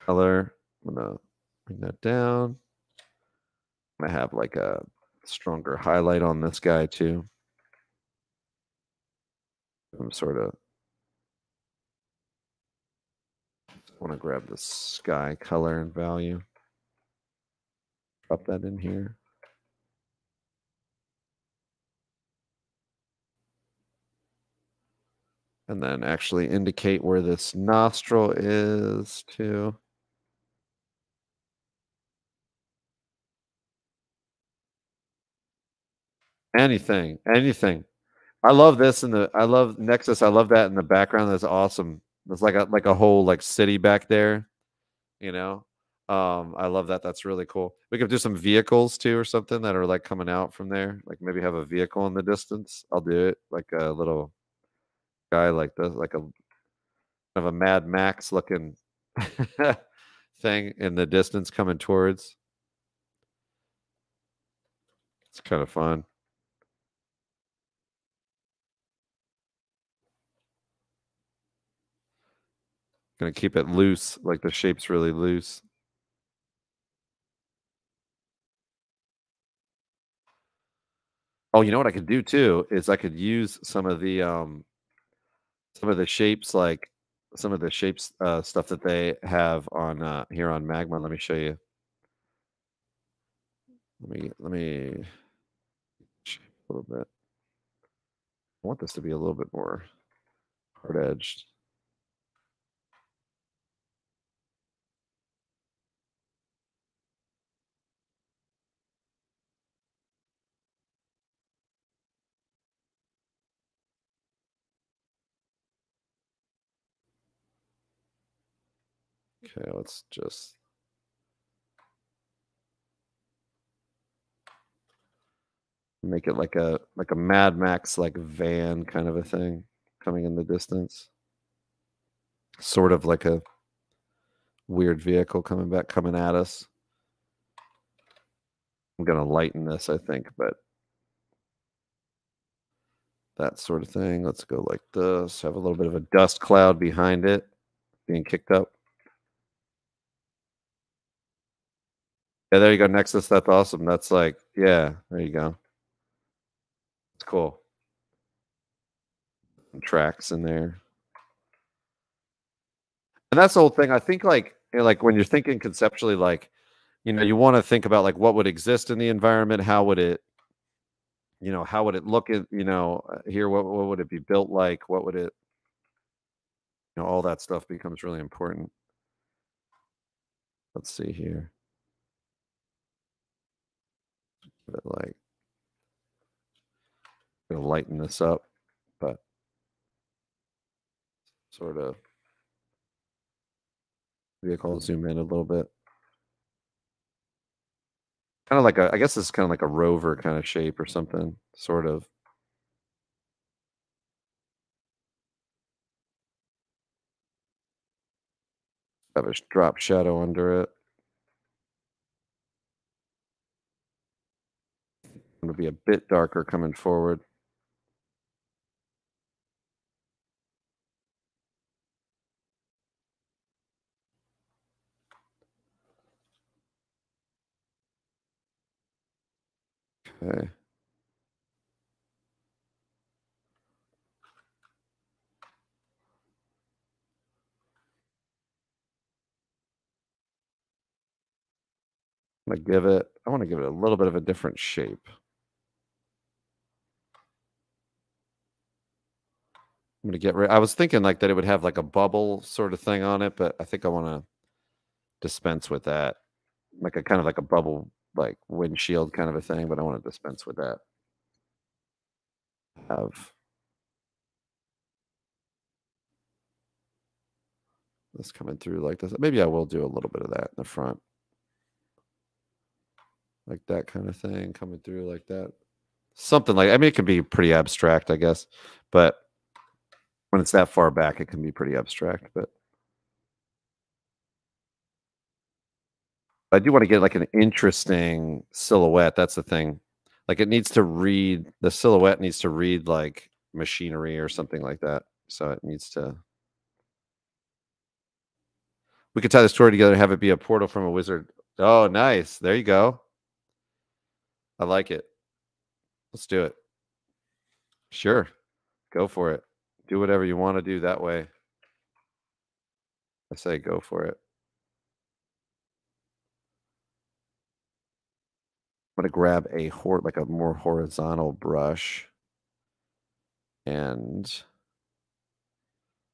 color. I'm going to bring that down. I have like a stronger highlight on this guy too. I'm sort of want to grab the sky color and value. Drop that in here. And then actually indicate where this nostril is too. Anything, anything. I love this in the I love Nexus. I love that in the background. That's awesome. There's like a like a whole like city back there, you know. Um, I love that. That's really cool. We could do some vehicles too, or something that are like coming out from there. Like maybe have a vehicle in the distance. I'll do it like a little guy like this, like a kind of a Mad Max looking thing in the distance coming towards. It's kind of fun. Gonna keep it loose, like the shape's really loose. Oh, you know what I could do too is I could use some of the um some of the shapes like some of the shapes uh stuff that they have on uh here on Magma. Let me show you. Let me let me a little bit. I want this to be a little bit more hard edged. Okay, let's just make it like a like a Mad Max like van kind of a thing coming in the distance. Sort of like a weird vehicle coming back coming at us. I'm to lighten this, I think, but that sort of thing. Let's go like this. Have a little bit of a dust cloud behind it being kicked up. Yeah, there you go. Nexus. That's awesome. That's like, yeah, there you go. It's cool. tracks in there. And that's the whole thing. I think like you know, like when you're thinking conceptually, like, you know, you want to think about like what would exist in the environment, how would it, you know, how would it look at, you know, uh, here, what, what would it be built like? What would it, you know, all that stuff becomes really important. Let's see here. But like, gonna lighten this up, but sort of vehicle zoom in a little bit. Kind of like a, I guess it's kind of like a rover kind of shape or something, sort of. Have a drop shadow under it. It'll be a bit darker coming forward. Okay. Gonna give it, I want to give it a little bit of a different shape. I'm gonna get rid. I was thinking like that it would have like a bubble sort of thing on it, but I think I want to dispense with that, like a kind of like a bubble, like windshield kind of a thing. But I want to dispense with that. Have this coming through like this. Maybe I will do a little bit of that in the front. like that kind of thing coming through like that. Something like I mean, it can be pretty abstract, I guess, but when it's that far back, it can be pretty abstract. But I do want to get like an interesting silhouette. That's the thing. Like it needs to read the silhouette needs to read like machinery or something like that. So it needs to. We could tie the story together and have it be a portal from a wizard. Oh, nice. There you go. I like it. Let's do it. Sure. Go for it. Do whatever you want to do that way. I say go for it. I'm going to grab a hor like a more horizontal brush. And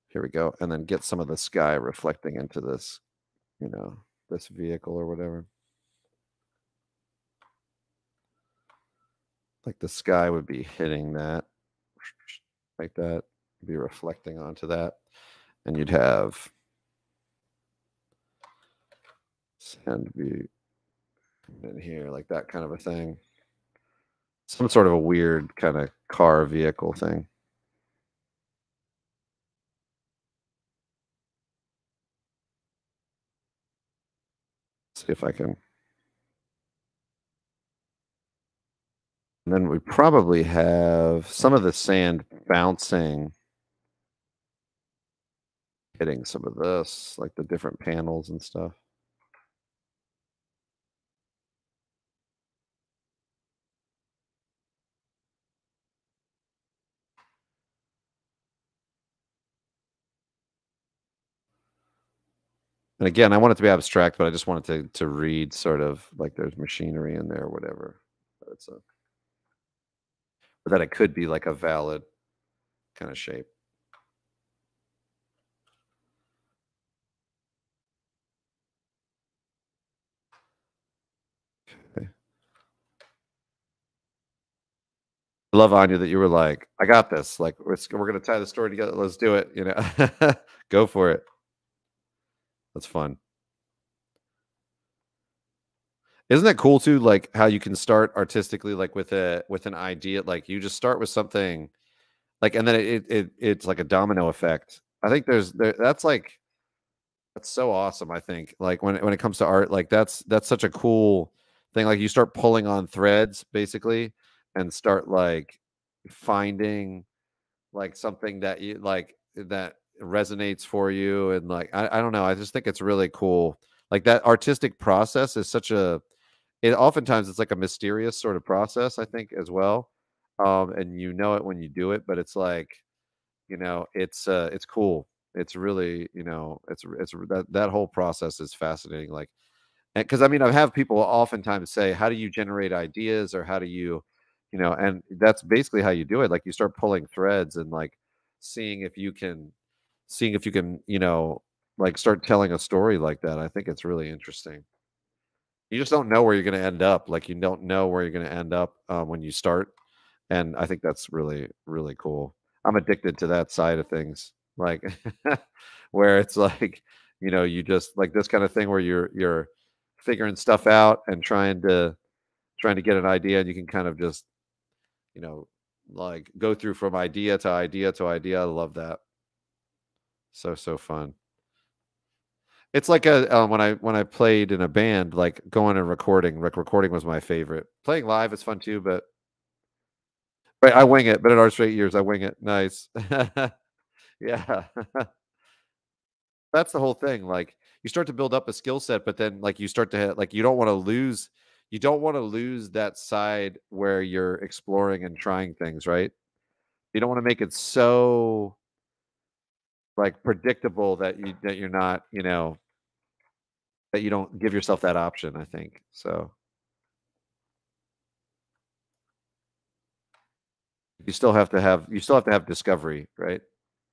here we go. And then get some of the sky reflecting into this, you know, this vehicle or whatever. Like the sky would be hitting that like that, be reflecting onto that. And you'd have sand be in here, like that kind of a thing. Some sort of a weird kind of car vehicle thing. See if I can. And then we probably have some of the sand bouncing, hitting some of this, like the different panels and stuff. And again, I want it to be abstract, but I just wanted to, to read sort of like there's machinery in there or whatever. It's a, but that it could be like a valid kind of shape. Love Anya that you were like, I got this. Like, we're, we're going to tie the story together. Let's do it. You know, go for it. That's fun. Isn't that cool too? Like how you can start artistically, like with a with an idea. Like you just start with something, like and then it, it it's like a domino effect. I think there's there that's like that's so awesome. I think like when when it comes to art, like that's that's such a cool thing. Like you start pulling on threads basically, and start like finding like something that you like that resonates for you and like I, I don't know i just think it's really cool. Like that artistic process is such a it oftentimes it's like a mysterious sort of process i think as well um and you know it when you do it but it's like you know it's uh it's cool. It's really you know it's it's that that whole process is fascinating like because i mean i have people oftentimes say how do you generate ideas or how do you you know and that's basically how you do it like you start pulling threads and like seeing if you can seeing if you can, you know, like start telling a story like that. I think it's really interesting. You just don't know where you're going to end up. Like you don't know where you're going to end up um, when you start, and I think that's really really cool. I'm addicted to that side of things, like where it's like, you know, you just like this kind of thing where you're you're figuring stuff out and trying to trying to get an idea, and you can kind of just, you know, like go through from idea to idea to idea. I love that. So so fun. It's like a uh, when I when I played in a band, like going and recording. Like recording was my favorite. Playing live is fun too, but right, I wing it. But at our straight years, I wing it. Nice. yeah. That's the whole thing. Like you start to build up a skill set, but then like you start to hit, like you don't want to lose you don't want to lose that side where you're exploring and trying things, right? You don't want to make it so like predictable that you that you're not, you know, that you don't give yourself that option, I think. So you still have to have you still have to have discovery, right?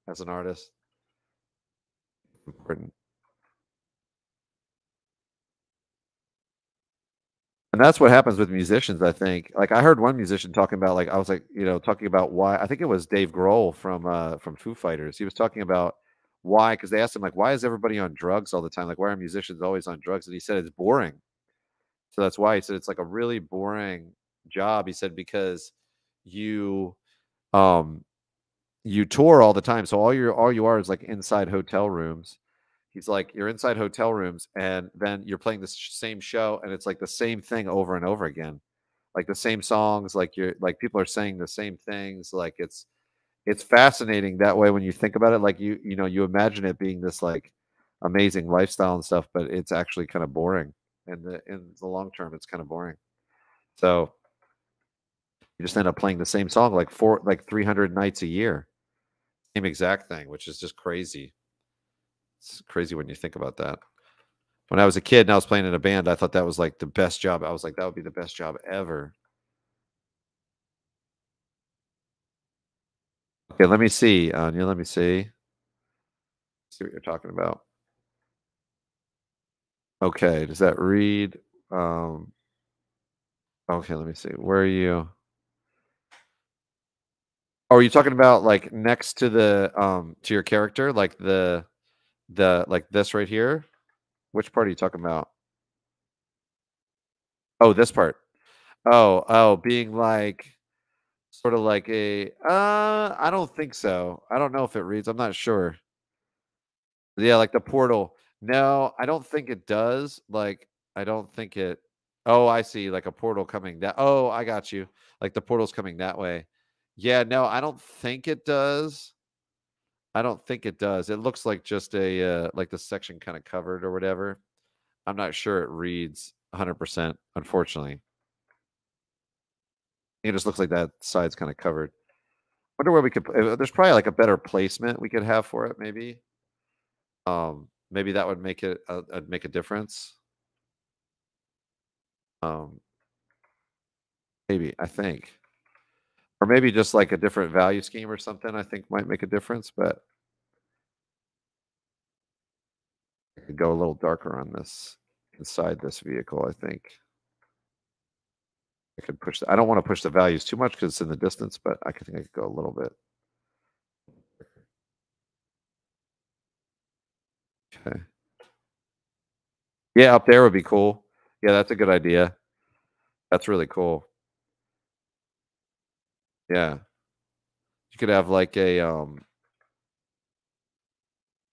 As an artist. Important. And that's what happens with musicians, I think. Like I heard one musician talking about like I was like, you know, talking about why I think it was Dave Grohl from uh from Foo Fighters. He was talking about why because they asked him like why is everybody on drugs all the time? Like why are musicians always on drugs? And he said it's boring. So that's why he said it's like a really boring job. He said because you um you tour all the time. So all you're all you are is like inside hotel rooms. He's like you're inside hotel rooms and then you're playing the same show and it's like the same thing over and over again. Like the same songs, like you're like people are saying the same things. Like it's it's fascinating that way when you think about it. Like you you know you imagine it being this like amazing lifestyle and stuff, but it's actually kind of boring. In the in the long term, it's kind of boring. So you just end up playing the same song like four like 300 nights a year same exact thing which is just crazy it's crazy when you think about that. When i was a kid and i was playing in a band i thought that was like the best job. I was like that would be the best job ever. Okay let me see anya let me see. See what you're talking about. Okay does that read um okay let me see. Where are you? Oh, are you talking about like next to the um to your character, like the the like this right here? Which part are you talking about? Oh, this part. Oh, oh, being like sort of like a uh I don't think so. I don't know if it reads. I'm not sure. Yeah, like the portal. No, I don't think it does. Like I don't think it Oh, I see like a portal coming that. Oh, I got you. Like the portal's coming that way. Yeah, no, I don't think it does. I don't think it does. It looks like just a uh, like the section kind of covered or whatever. I'm not sure it reads 100%, unfortunately. It just looks like that side's kind of covered. Wonder where we could. Uh, there's probably like a better placement we could have for it. Maybe. Um, maybe that would make it uh, uh make a difference. Um, maybe I think or maybe just like a different value scheme or something I think might make a difference, but I could go a little darker on this inside this vehicle, I think. I could push the, I don't want to push the values too much because it's in the distance, but I think I could go a little bit. Okay. Yeah, up there would be cool. Yeah, that's a good idea. That's really cool. Yeah. You could have like a um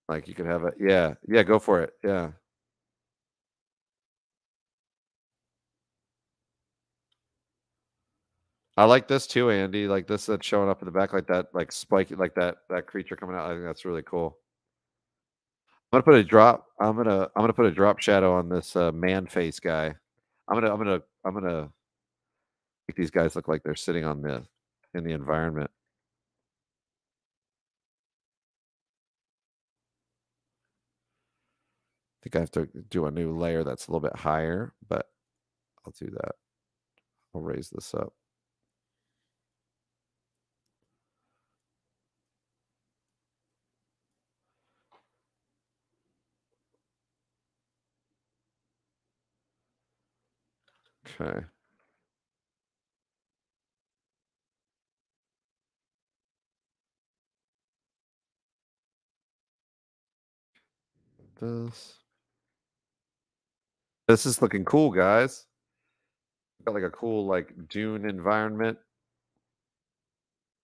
like you could have a yeah, yeah, go for it. Yeah. I like this too, Andy. Like this that's showing up in the back like that, like spiky like that that creature coming out. I think that's really cool. I'm gonna put a drop. I'm gonna I'm gonna put a drop shadow on this uh, man face guy. I'm gonna I'm gonna I'm gonna make these guys look like they're sitting on the in the environment. I think I have to do a new layer that's a little bit higher, but I'll do that. I'll raise this up. Okay. This. This is looking cool, guys. Got like a cool like dune environment.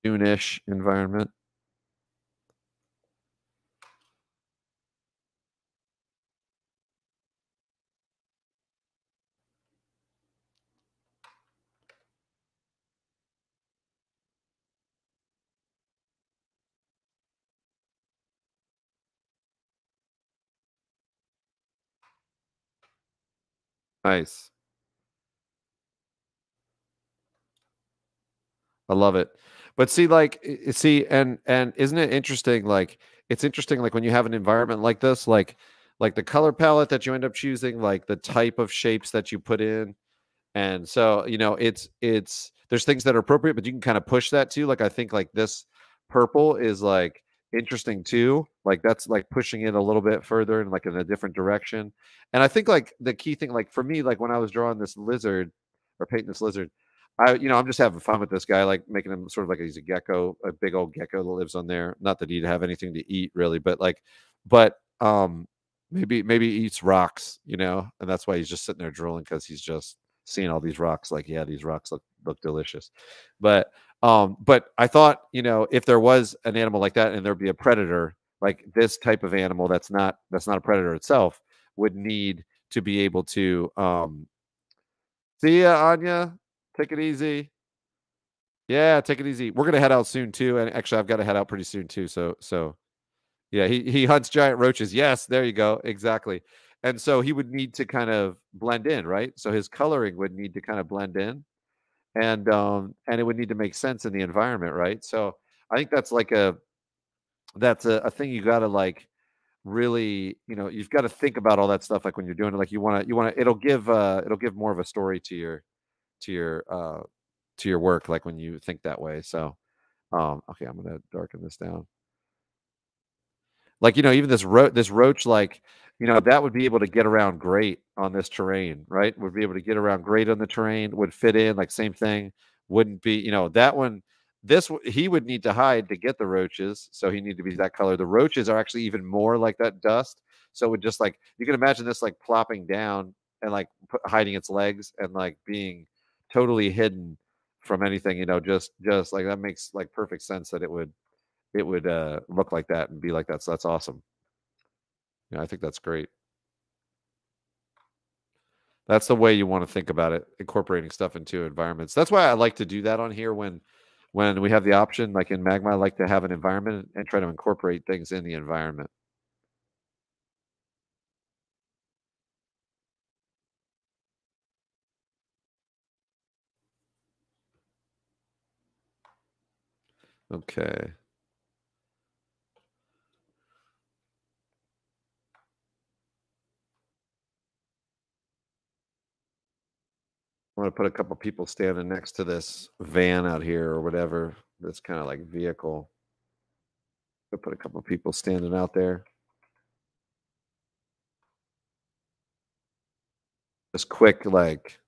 Dune-ish environment. Nice. I love it. But see, like, see, and and isn't it interesting? Like, it's interesting, like when you have an environment like this, like, like the color palette that you end up choosing, like the type of shapes that you put in, and so you know, it's it's there's things that are appropriate, but you can kind of push that too. Like, I think like this purple is like interesting too. Like that's like pushing it a little bit further and like in a different direction. And I think like the key thing, like for me, like when I was drawing this lizard or painting this lizard, I, you know, I'm just having fun with this guy, like making him sort of like he's a gecko, a big old gecko that lives on there. Not that he'd have anything to eat really, but like, but um, maybe maybe he eats rocks, you know, and that's why he's just sitting there drooling because he's just seeing all these rocks. Like, yeah, these rocks look look delicious. But um, but I thought, you know, if there was an animal like that and there'd be a predator, like this type of animal that's not that's not a predator itself, would need to be able to um see ya, Anya. Take it easy. Yeah, take it easy. We're gonna head out soon too. And actually I've got to head out pretty soon too. So so yeah, he he hunts giant roaches. Yes, there you go. Exactly. And so he would need to kind of blend in, right? So his coloring would need to kind of blend in and um and it would need to make sense in the environment, right? So I think that's like a that's a, a thing you got to like really you know you've got to think about all that stuff like when you're doing it like you want to you want to it'll give uh it'll give more of a story to your to your uh to your work like when you think that way so um okay i'm gonna darken this down like you know even this ro- this roach like you know that would be able to get around great on this terrain right? Would be able to get around great on the terrain would fit in like same thing wouldn't be you know that one this he would need to hide to get the roaches so he need to be that color. The roaches are actually even more like that dust so it would just like you can imagine this like plopping down and like hiding its legs and like being totally hidden from anything you know just just like that makes like perfect sense that it would it would uh look like that and be like that so that's awesome. Yeah i think that's great. That's the way you want to think about it incorporating stuff into environments. That's why i like to do that on here when when we have the option like in magma i like to have an environment and try to incorporate things in the environment. Okay Gonna put a couple people standing next to this van out here or whatever. This kind of like vehicle. I'll put a couple people standing out there. Just quick, like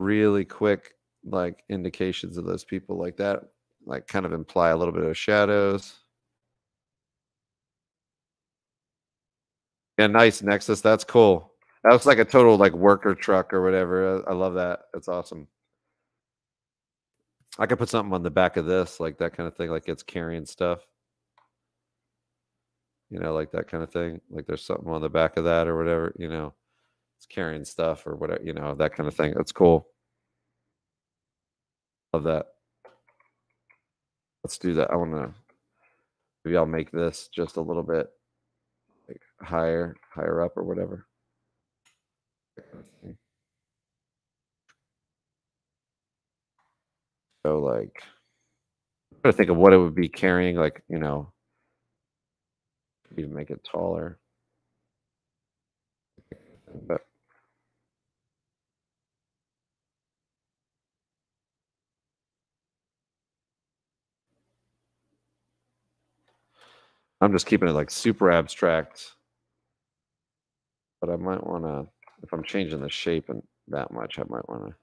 really quick, like indications of those people like that, like kind of imply a little bit of shadows. Yeah, nice Nexus. That's cool. That looks like a total like worker truck or whatever. I, I love that. That's awesome. I could put something on the back of this, like that kind of thing, like it's carrying stuff. You know, like that kind of thing. Like there's something on the back of that or whatever, you know, it's carrying stuff or whatever, you know, that kind of thing. That's cool. Love that. Let's do that. I want to, maybe I'll make this just a little bit like higher, higher up or whatever. So like, I'm trying to think of what it would be carrying, like, you know, even make it taller. But I'm just keeping it like super abstract. But I might want to, if I'm changing the shape and that much, I might want to.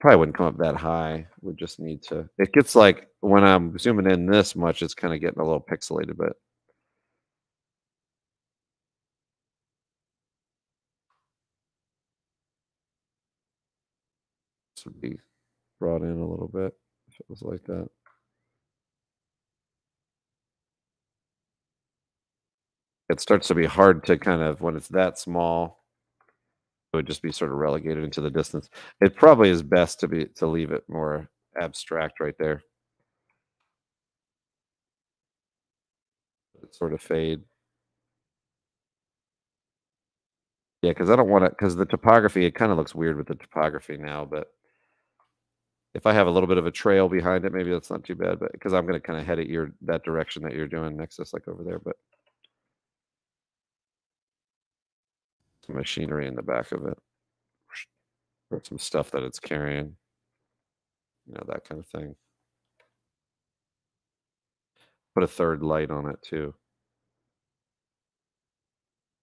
Probably wouldn't come up that high. Would just need to. It gets like when I'm zooming in this much, it's kind of getting a little pixelated, but this would be brought in a little bit if it was like that. It starts to be hard to kind of when it's that small. Would just be sort of relegated into the distance. It probably is best to be to leave it more abstract right there. It sort of fade. Yeah, because I don't want to, because the topography, it kind of looks weird with the topography now, but if I have a little bit of a trail behind it, maybe that's not too bad, but because I'm going to kind of head it your that direction that you're doing Nexus, like over there, but some machinery in the back of it, or some stuff that it's carrying, you know, that kind of thing. Put a third light on it too.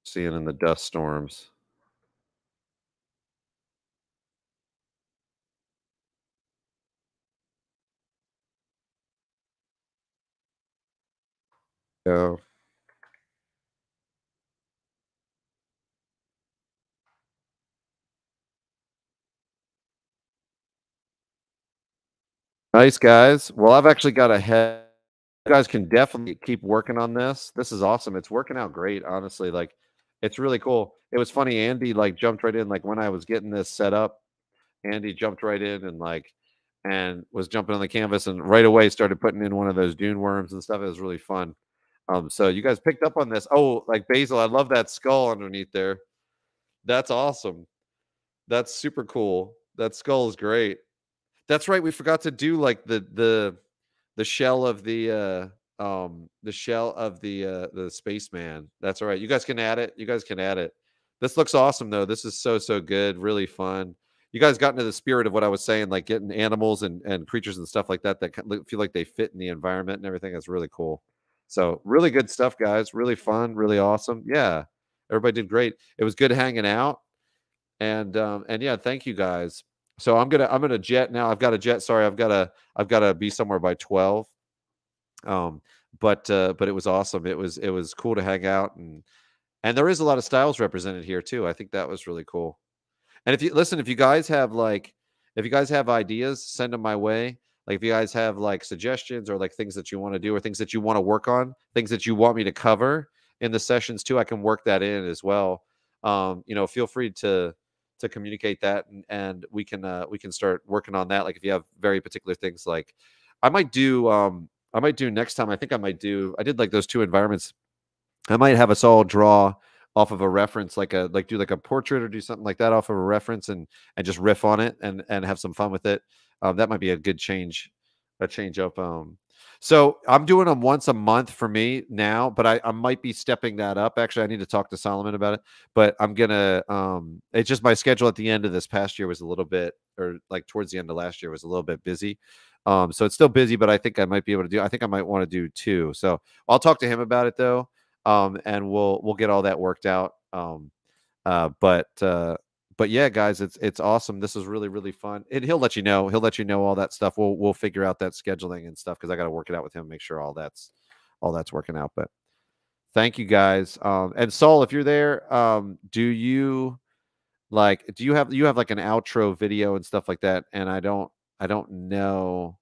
Seeing in the dust storms. Go. Nice guys. Well, I've actually got a head. You guys can definitely keep working on this. This is awesome. It's working out great, honestly. Like, it's really cool. It was funny. Andy like jumped right in. Like when I was getting this set up, Andy jumped right in and like and was jumping on the canvas and right away started putting in one of those dune worms and stuff. It was really fun. Um, so you guys picked up on this. Oh, like Basil, I love that skull underneath there. That's awesome. That's super cool. That skull is great. That's right. We forgot to do like the the the shell of the uh um the shell of the uh the spaceman. That's all right. You guys can add it. You guys can add it. This looks awesome though. This is so so good. Really fun. You guys got into the spirit of what I was saying, like getting animals and and creatures and stuff like that that feel like they fit in the environment and everything. That's really cool. So really good stuff, guys. Really fun. Really awesome. Yeah, everybody did great. It was good hanging out. And um and yeah, thank you guys. So I'm gonna I'm gonna jet now. I've got a jet. Sorry, I've got to I've got to be somewhere by twelve. Um, but uh, but it was awesome. It was it was cool to hang out and and there is a lot of styles represented here too. I think that was really cool. And if you listen, if you guys have like if you guys have ideas, send them my way. Like if you guys have like suggestions or like things that you want to do or things that you want to work on, things that you want me to cover in the sessions too, I can work that in as well. Um, you know, feel free to to communicate that and, and we can uh, we can start working on that like if you have very particular things like i might do um i might do next time i think i might do i did like those two environments. I might have us all draw off of a reference like a like do like a portrait or do something like that off of a reference and and just riff on it and and have some fun with it. Um, that might be a good change a change up um so I'm doing them once a month for me now, but I, I might be stepping that up. Actually, I need to talk to Solomon about it. But I'm gonna um it's just my schedule at the end of this past year was a little bit or like towards the end of last year was a little bit busy. Um, so it's still busy, but I think I might be able to do I think I might want to do two. So I'll talk to him about it though. Um, and we'll we'll get all that worked out. Um uh but uh but yeah, guys, it's it's awesome. This is really really fun, and he'll let you know. He'll let you know all that stuff. We'll we'll figure out that scheduling and stuff because I got to work it out with him, make sure all that's all that's working out. But thank you guys. Um, and Saul, if you're there, um, do you like do you have you have like an outro video and stuff like that? And I don't I don't know.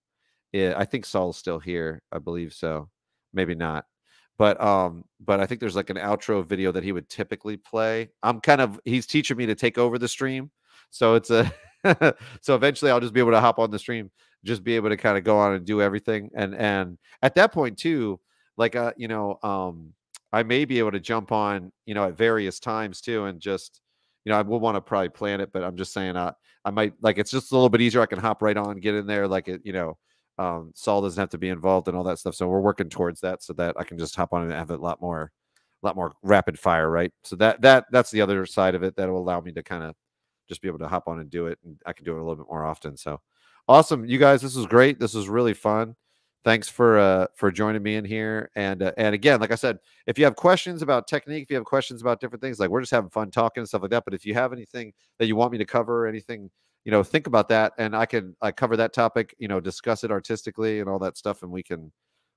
It, I think Saul's still here. I believe so. Maybe not but um but i think there's like an outro video that he would typically play. I'm kind of he's teaching me to take over the stream so it's a so eventually i'll just be able to hop on the stream just be able to kind of go on and do everything and and at that point too like uh you know um i may be able to jump on you know at various times too and just you know i will want to probably plan it but i'm just saying uh, i might like it's just a little bit easier i can hop right on get in there like it you know um, Saul doesn't have to be involved in all that stuff. So we're working towards that so that I can just hop on and have a lot more, a lot more rapid fire, right? So that that that's the other side of it that will allow me to kind of just be able to hop on and do it, and I can do it a little bit more often. So awesome, you guys, this was great. This was really fun. Thanks for uh for joining me in here. And uh, and again, like I said, if you have questions about technique, if you have questions about different things, like we're just having fun talking and stuff like that. But if you have anything that you want me to cover, anything you know think about that and i can i cover that topic you know discuss it artistically and all that stuff and we can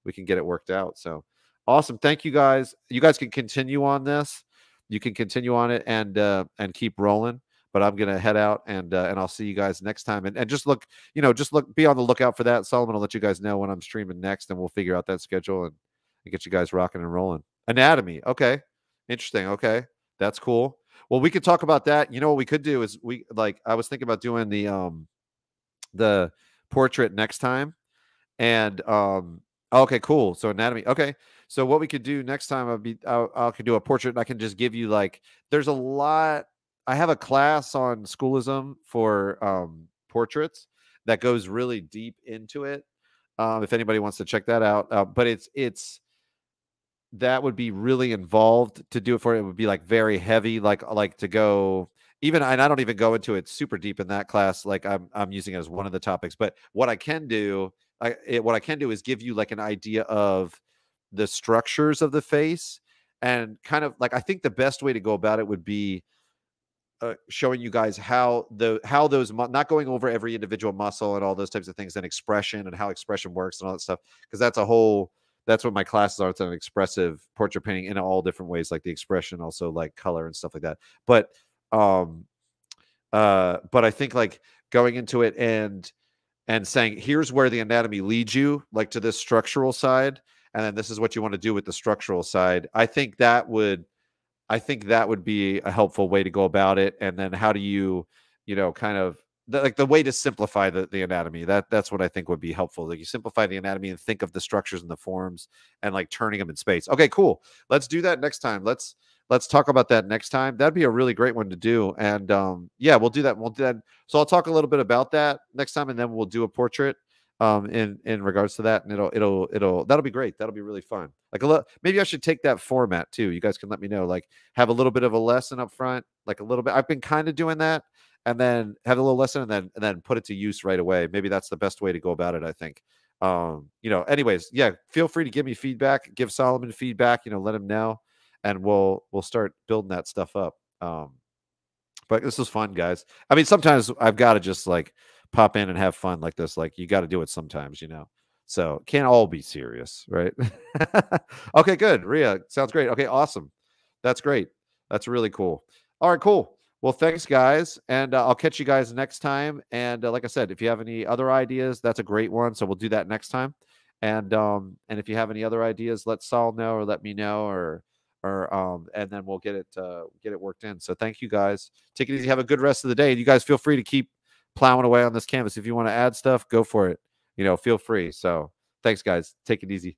we can get it worked out so. Awesome thank you guys. You guys can continue on this. You can continue on it and uh and keep rolling but i'm gonna head out and uh, and i'll see you guys next time and, and just look you know just look be on the lookout for that. Solomon will let you guys know when i'm streaming next and we'll figure out that schedule and, and get you guys rocking and rolling. Anatomy okay interesting okay that's cool well, we could talk about that. You know what we could do is we like I was thinking about doing the um the portrait next time. And um okay, cool. So anatomy. Okay. So what we could do next time I'll be I, I could do a portrait and I can just give you like there's a lot I have a class on schoolism for um portraits that goes really deep into it. Um, if anybody wants to check that out, uh, but it's it's that would be really involved to do it for it. would be like very heavy like like to go even and I don't even go into it super deep in that class like I'm I'm using it as one of the topics but what I can do I it, what I can do is give you like an idea of the structures of the face and kind of like I think the best way to go about it would be uh, showing you guys how the how those not going over every individual muscle and all those types of things and expression and how expression works and all that stuff because that's a whole that's what my classes are. It's an expressive portrait painting in all different ways, like the expression, also like color and stuff like that. But um uh but I think like going into it and and saying here's where the anatomy leads you like to this structural side and then this is what you want to do with the structural side i think that would i think that would be a helpful way to go about it and then how do you you know kind of the, like the way to simplify the, the anatomy that that's what i think would be helpful like you simplify the anatomy and think of the structures and the forms and like turning them in space. Okay cool. Let's do that next time. Let's let's talk about that next time. That'd be a really great one to do and um yeah we'll do that. We'll do that. So i'll talk a little bit about that next time and then we'll do a portrait um in in regards to that and it'll it'll it'll that'll be great. That'll be really fun. Like a little maybe i should take that format too. You guys can let me know like have a little bit of a lesson up front like a little bit. I've been kind of doing that and then have a little lesson and then and then put it to use right away. Maybe that's the best way to go about it. I think. Um, you know, anyways, yeah, feel free to give me feedback, give Solomon feedback, you know, let him know, and we'll we'll start building that stuff up. Um, but this was fun, guys. I mean, sometimes I've got to just like pop in and have fun like this. Like you got to do it sometimes, you know. So can't all be serious, right? okay, good. Ria, sounds great. Okay, awesome. That's great. That's really cool. All right, cool. Well, thanks, guys. And uh, I'll catch you guys next time. And uh, like I said, if you have any other ideas, that's a great one. So we'll do that next time. And um, and if you have any other ideas, let Saul know or let me know or or um, and then we'll get it uh, get it worked in. So thank you guys. Take it easy. Have a good rest of the day. And you guys feel free to keep plowing away on this canvas. If you want to add stuff, go for it. You know, feel free. So thanks, guys. Take it easy.